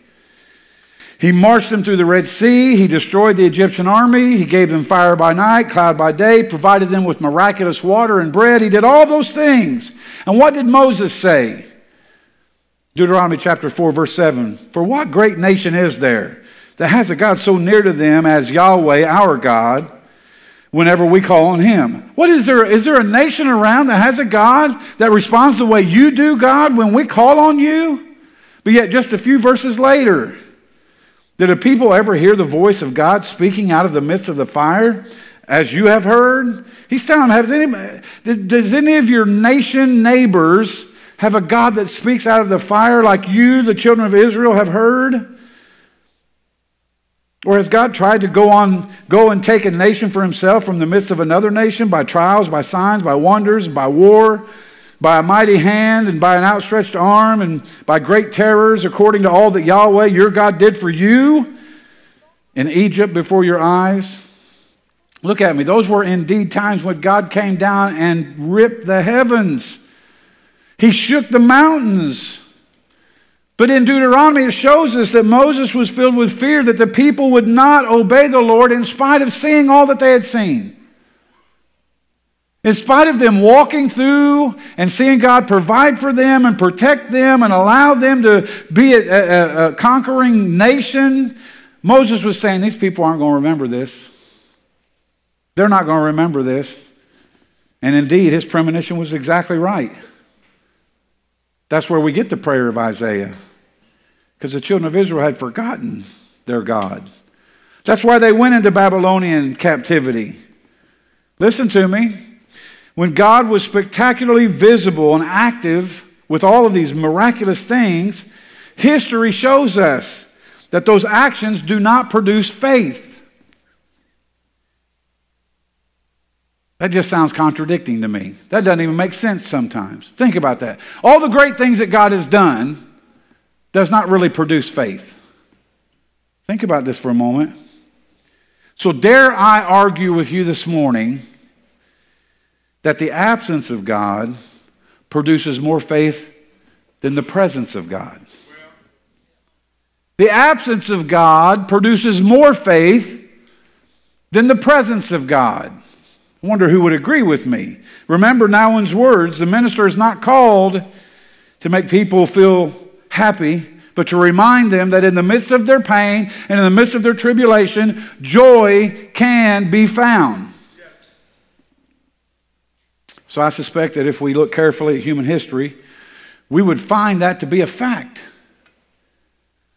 He marched them through the Red Sea. He destroyed the Egyptian army. He gave them fire by night, cloud by day, provided them with miraculous water and bread. He did all those things. And what did Moses say? Deuteronomy chapter 4, verse 7 For what great nation is there that has a God so near to them as Yahweh, our God? whenever we call on him. What is there? Is there a nation around that has a God that responds the way you do, God, when we call on you? But yet, just a few verses later, did a people ever hear the voice of God speaking out of the midst of the fire, as you have heard? He's telling them, does any of your nation neighbors have a God that speaks out of the fire like you, the children of Israel, have heard? Or has God tried to go on, go and take a nation for himself from the midst of another nation by trials, by signs, by wonders, by war, by a mighty hand, and by an outstretched arm, and by great terrors, according to all that Yahweh your God did for you in Egypt before your eyes? Look at me. Those were indeed times when God came down and ripped the heavens. He shook the mountains. But in Deuteronomy, it shows us that Moses was filled with fear that the people would not obey the Lord in spite of seeing all that they had seen. In spite of them walking through and seeing God provide for them and protect them and allow them to be a, a, a conquering nation, Moses was saying, These people aren't going to remember this. They're not going to remember this. And indeed, his premonition was exactly right. That's where we get the prayer of Isaiah because the children of Israel had forgotten their God. That's why they went into Babylonian captivity. Listen to me. When God was spectacularly visible and active with all of these miraculous things, history shows us that those actions do not produce faith. That just sounds contradicting to me. That doesn't even make sense sometimes. Think about that. All the great things that God has done, does not really produce faith. Think about this for a moment. So, dare I argue with you this morning that the absence of God produces more faith than the presence of God? The absence of God produces more faith than the presence of God. I wonder who would agree with me. Remember Nouwen's words the minister is not called to make people feel happy, but to remind them that in the midst of their pain and in the midst of their tribulation, joy can be found. So I suspect that if we look carefully at human history, we would find that to be a fact.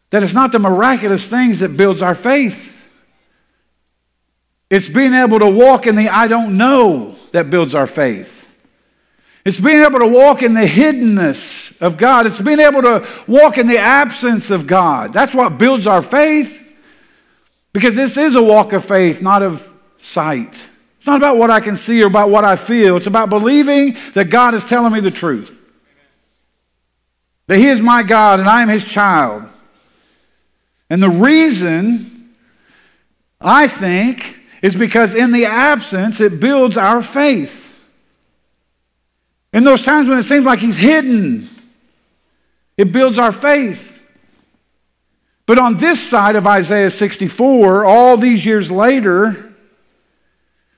That it's not the miraculous things that builds our faith. It's being able to walk in the I don't know that builds our faith. It's being able to walk in the hiddenness of God. It's being able to walk in the absence of God. That's what builds our faith. Because this is a walk of faith, not of sight. It's not about what I can see or about what I feel. It's about believing that God is telling me the truth. That He is my God and I am His child. And the reason I think is because in the absence, it builds our faith. In those times when it seems like He's hidden, it builds our faith. But on this side of Isaiah 64, all these years later,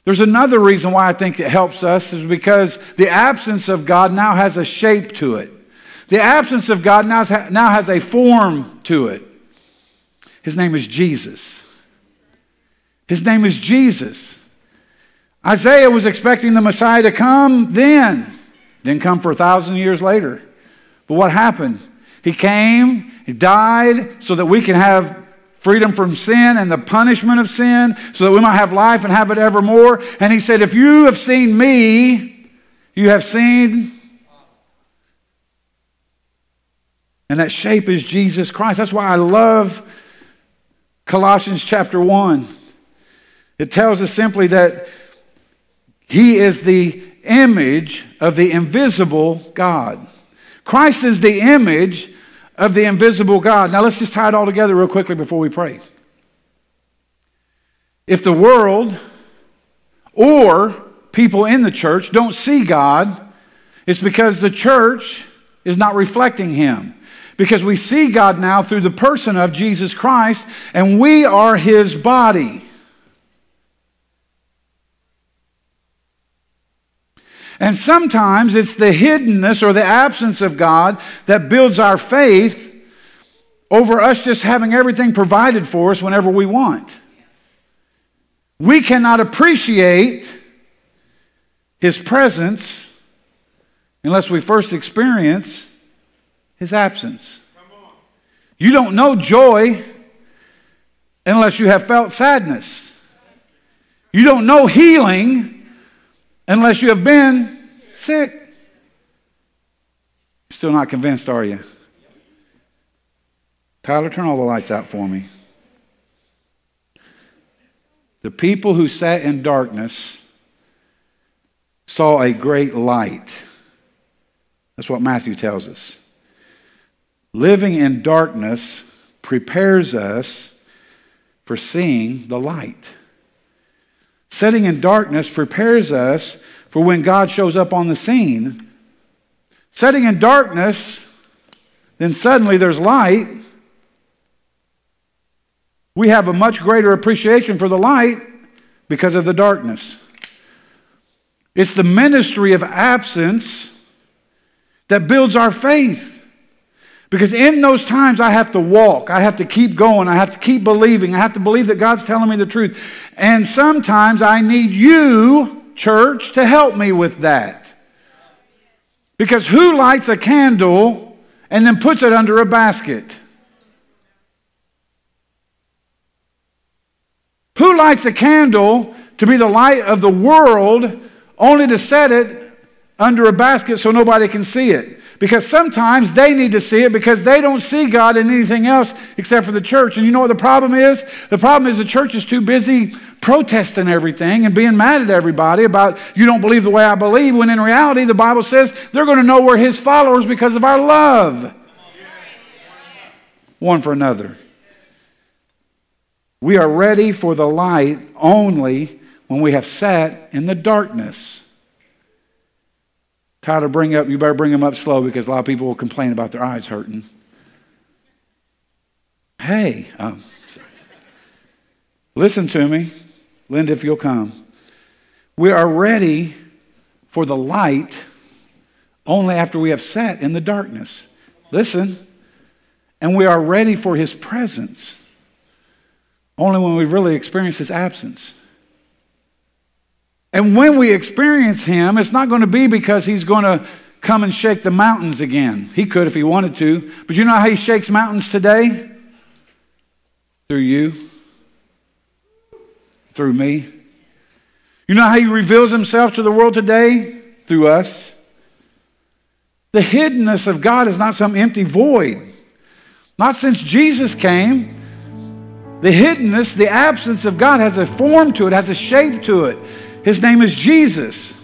there's another reason why I think it helps us is because the absence of God now has a shape to it. The absence of God now, has a form to it. His name is Jesus. His name is Jesus. Isaiah was expecting the Messiah to come then, didn't come for a thousand years later. But what happened? He came, he died so that we can have freedom from sin and the punishment of sin, so that we might have life and have it evermore. And he said, If you have seen me, you have seen. And that shape is Jesus Christ. That's why I love Colossians chapter 1. It tells us simply that he is the image of the invisible God. Christ is the image of the invisible God. Now let's just tie it all together real quickly before we pray. If the world or people in the church don't see God, it's because the church is not reflecting Him. Because we see God now through the person of Jesus Christ, and we are His body. And sometimes it's the hiddenness or the absence of God that builds our faith over us just having everything provided for us whenever we want. We cannot appreciate His presence unless we first experience His absence. You don't know joy unless you have felt sadness. You don't know healing unless you have been sick. Still not convinced, are you? Tyler, turn all the lights out for me. The people who sat in darkness saw a great light. That's what Matthew tells us. Living in darkness prepares us for seeing the light. Setting in darkness prepares us for when God shows up on the scene. Setting in darkness, then suddenly there's light. We have a much greater appreciation for the light because of the darkness. It's the ministry of absence that builds our faith. Because in those times, I have to walk. I have to keep going. I have to keep believing. I have to believe that God's telling me the truth. And sometimes I need you, church, to help me with that. Because who lights a candle and then puts it under a basket? Who lights a candle to be the light of the world only to set it under a basket so nobody can see it? Because sometimes they need to see it because they don't see God in anything else except for the church. And you know what the problem is? The problem is the church is too busy protesting everything and being mad at everybody about you don't believe the way I believe, when in reality, the Bible says they're going to know we're His followers because of our love one for another. We are ready for the light only when we have sat in the darkness. Tyler, bring up, you better bring them up slow because a lot of people will complain about their eyes hurting. Hey, um, listen to me. Linda, if you'll come. We are ready for the light only after we have sat in the darkness. Listen. And we are ready for his presence only when we really experience his absence. And when we experience Him, it's not going to be because He's going to come and shake the mountains again. He could if He wanted to. But you know how He shakes mountains today? Through you, through me. You know how He reveals Himself to the world today? Through us. The hiddenness of God is not some empty void. Not since Jesus came. The hiddenness, the absence of God has a form to it, has a shape to it. His name is Jesus.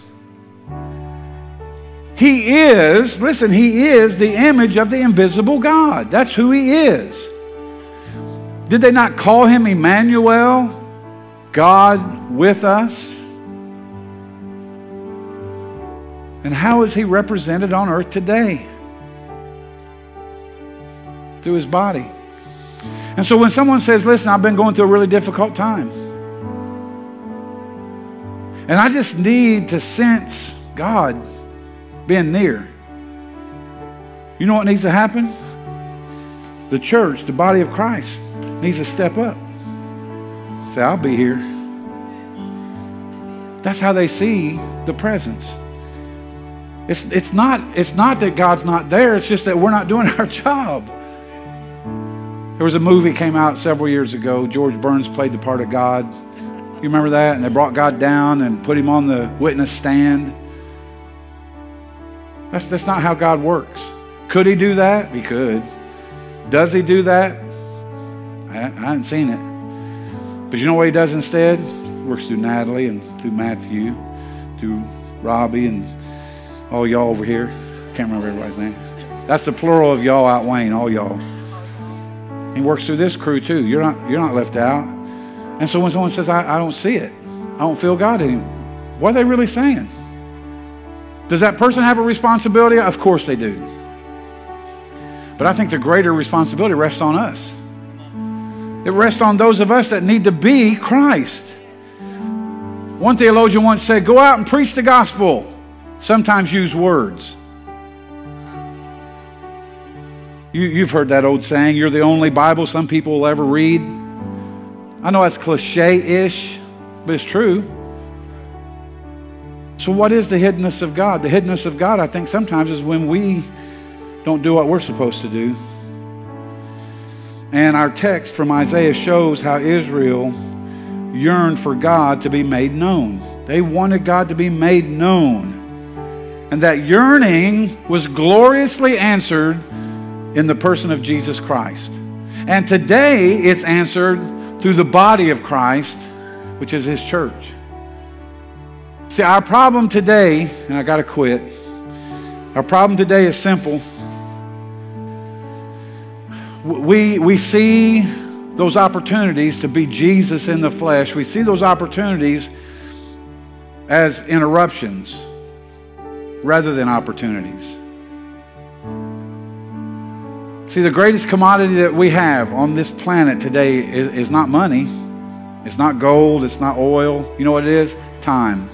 He is, listen, He is the image of the invisible God. That's who He is. Did they not call Him Emmanuel? God with us? And how is he represented on earth today? Through his body. And so when someone says, Listen, I've been going through a really difficult time, and I just need to sense God being near, you know what needs to happen? The church, the body of Christ, needs to step up. Say, I'll be here. That's how they see the presence. It's, it's, not, it's not that God's not there, it's just that we're not doing our job. There was a movie came out several years ago. George Burns played the part of God. You remember that? And they brought God down and put him on the witness stand. That's, that's not how God works. Could he do that? He could. Does he do that? I, I haven't seen it. But you know what he does instead? He works through Natalie and through Matthew, through Robbie and all y'all over here. Can't remember everybody's name. That's the plural of y'all out Wayne, all y'all. He works through this crew too. You're not, you're not left out. And so when someone says, I, I don't see it, I don't feel God him, what are they really saying? Does that person have a responsibility? Of course they do. But I think the greater responsibility rests on us. It rests on those of us that need to be Christ. One theologian once said, Go out and preach the gospel. Sometimes use words. You, have heard that old saying, You're the only Bible some people will ever read. I know that's cliche ish, but it's true. So, what is the hiddenness of God? The hiddenness of God, I think, sometimes is when we don't do what we're supposed to do. And our text from Isaiah shows how Israel yearned for God to be made known. They wanted God to be made known. And that yearning was gloriously answered in the person of Jesus Christ. And today it's answered through the body of Christ, which is his church. See, our problem today, and I got to quit, our problem today is simple. We, we see those opportunities to be Jesus in the flesh, we see those opportunities as interruptions rather than opportunities. See, the greatest commodity that we have on this planet today is, is not money. It's not gold. It's not oil. You know what it is? Time.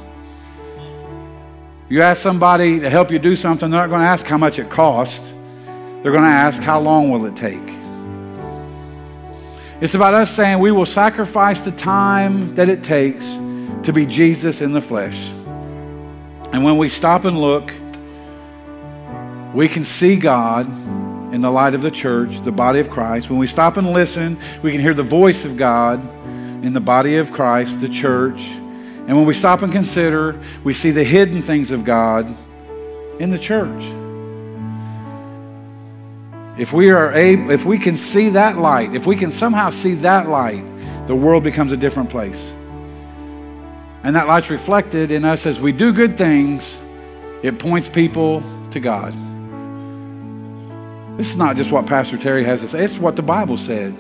You ask somebody to help you do something, they're not going to ask how much it costs. They're going to ask, how long will it take? It's about us saying we will sacrifice the time that it takes to be Jesus in the flesh. And when we stop and look, we can see God in the light of the church, the body of Christ. When we stop and listen, we can hear the voice of God in the body of Christ, the church. And when we stop and consider, we see the hidden things of God in the church. If we are able, if we can see that light, if we can somehow see that light, the world becomes a different place. And that light's reflected in us as we do good things, it points people to God. This is not just what Pastor Terry has to say, it's what the Bible said.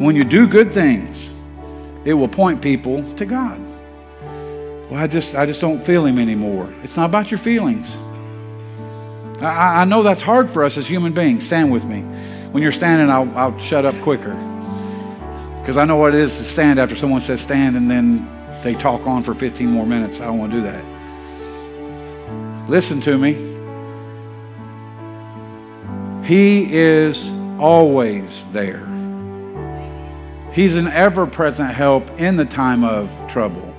When you do good things, it will point people to God. Well, I just, I just don't feel him anymore. It's not about your feelings. I, I know that's hard for us as human beings. Stand with me. When you're standing, I'll, I'll shut up quicker. Because I know what it is to stand after someone says stand and then they talk on for 15 more minutes. I don't want to do that. Listen to me. He is always there. He's an ever present help in the time of trouble.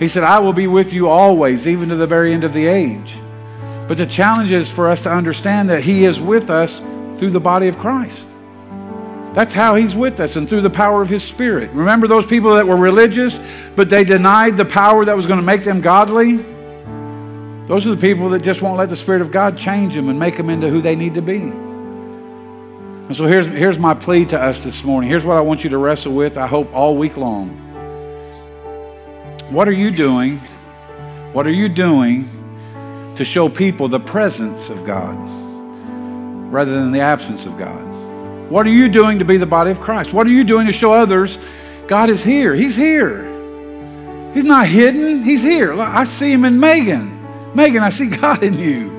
He said, I will be with you always, even to the very end of the age. But the challenge is for us to understand that He is with us through the body of Christ. That's how He's with us and through the power of His Spirit. Remember those people that were religious, but they denied the power that was going to make them godly? Those are the people that just won't let the Spirit of God change them and make them into who they need to be. And so here's, here's my plea to us this morning. Here's what I want you to wrestle with, I hope, all week long. What are you doing? What are you doing to show people the presence of God rather than the absence of God? What are you doing to be the body of Christ? What are you doing to show others God is here? He's here. He's not hidden, He's here. I see Him in Megan. Megan, I see God in you,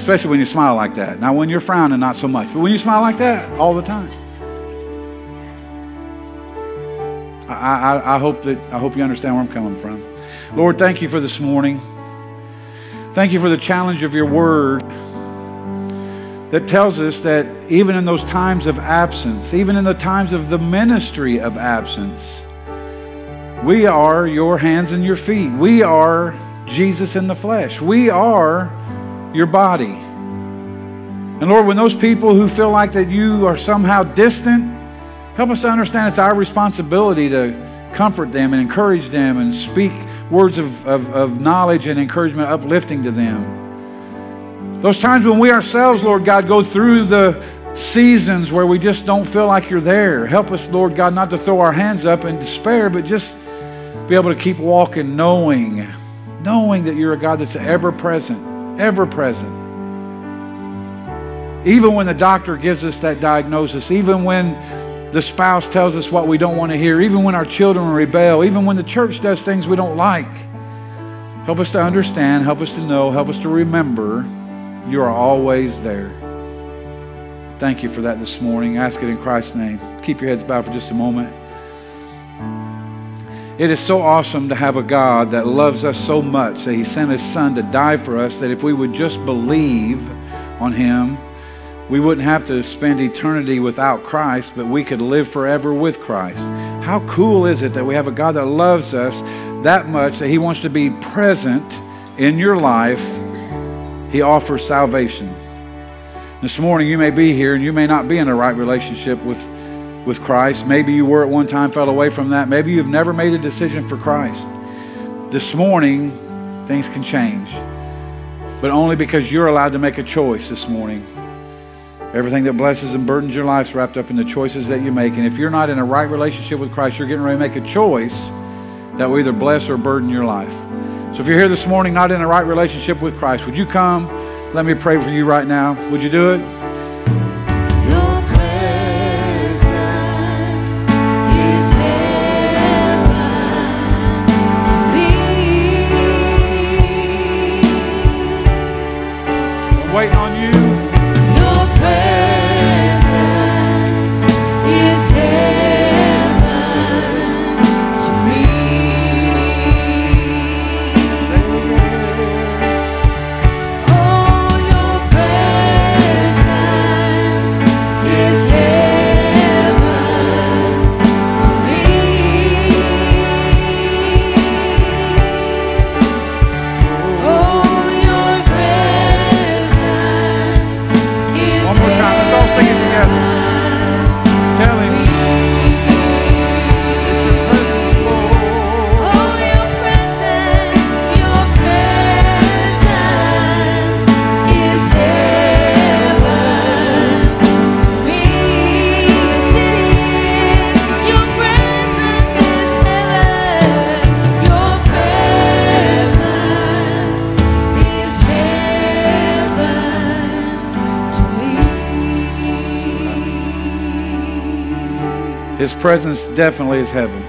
especially when you smile like that. Now, when you're frowning, not so much, but when you smile like that, all the time. I, I, I, hope that I hope you understand where I'm coming from. Lord, thank you for this morning. Thank you for the challenge of your word that tells us that even in those times of absence, even in the times of the ministry of absence, we are your hands and your feet. We are Jesus in the flesh. We are your body. And Lord, when those people who feel like that you are somehow distant, help us to understand it's our responsibility to comfort them and encourage them and speak words of, of, of knowledge and encouragement, uplifting to them. Those times when we ourselves, Lord God, go through the seasons where we just don't feel like you're there. Help us, Lord God, not to throw our hands up in despair, but just be able to keep walking knowing, knowing that you're a God that's ever present, ever present. Even when the doctor gives us that diagnosis, even when the spouse tells us what we don't want to hear, even when our children rebel, even when the church does things we don't like. Help us to understand, help us to know, help us to remember you are always there. Thank you for that this morning. Ask it in Christ's name. Keep your heads bowed for just a moment. It is so awesome to have a God that loves us so much that He sent His Son to die for us, that if we would just believe on Him, we wouldn't have to spend eternity without Christ, but we could live forever with Christ. How cool is it that we have a God that loves us that much that He wants to be present in your life? He offers salvation. This morning, you may be here and you may not be in a right relationship with, with Christ. Maybe you were at one time, fell away from that. Maybe you've never made a decision for Christ. This morning, things can change, but only because you're allowed to make a choice this morning. Everything that blesses and burdens your life is wrapped up in the choices that you make. And if you're not in a right relationship with Christ, you're getting ready to make a choice that will either bless or burden your life. So if you're here this morning not in a right relationship with Christ, would you come? Let me pray for you right now. Would you do it? Presence definitely is heaven.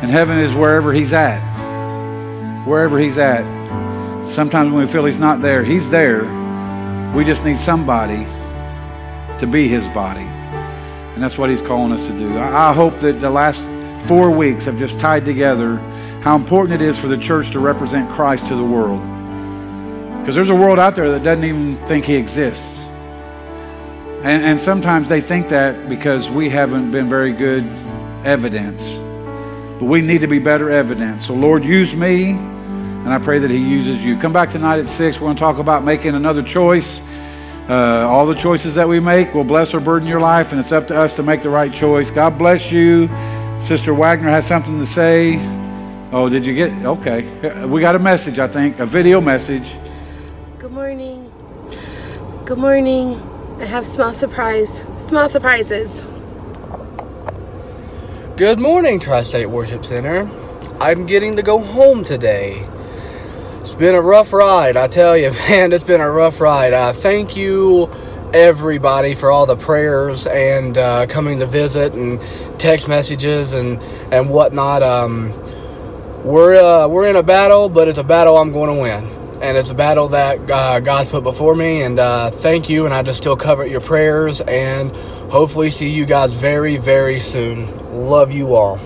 And heaven is wherever He's at. Wherever He's at. Sometimes when we feel He's not there, He's there. We just need somebody to be His body. And that's what He's calling us to do. I, hope that the last four weeks have just tied together how important it is for the church to represent Christ to the world. Because there's a world out there that doesn't even think He exists. And, and sometimes they think that because we haven't been very good evidence. But we need to be better evidence. So, Lord, use me, and I pray that He uses you. Come back tonight at 6. We're going to talk about making another choice. Uh, all the choices that we make will bless or burden your life, and it's up to us to make the right choice. God bless you. Sister Wagner has something to say. Oh, did you get? Okay. We got a message, I think, a video message. Good morning. Good morning. I have small surprise, small surprises. Good morning, Tri-State Worship Center. I'm getting to go home today. It's been a rough ride, I tell you, man. It's been a rough ride. Uh, thank you, everybody, for all the prayers and uh, coming to visit and text messages and and whatnot. Um, we're uh, we're in a battle, but it's a battle I'm going to win, and it's a battle that uh, God's put before me. And uh, thank you, and I just still cover your prayers, and hopefully see you guys very very soon. Love you all.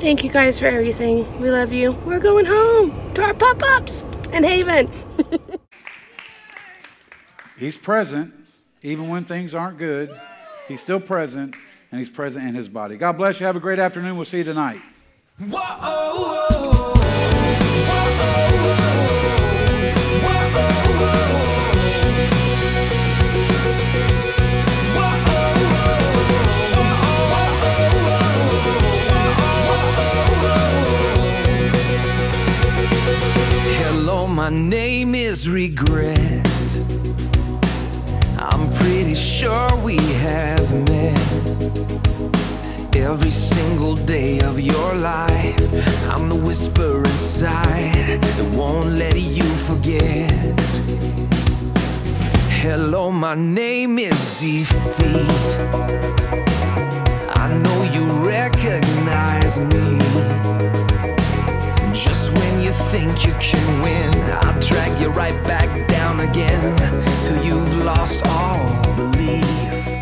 Thank you guys for everything. We love you. We're going home to our pop ups in Haven. He's present, even when things aren't good. He's still present, and He's present in His body. God bless you. Have a great afternoon. We'll see you tonight. Hello, my name is Regret. I'm pretty sure we have met. Every single day of your life, I'm the whisper inside that won't let you forget. Hello, my name is Defeat. I know you recognize me. Just when you think you can win, I'll drag you right back down again till you've lost all belief.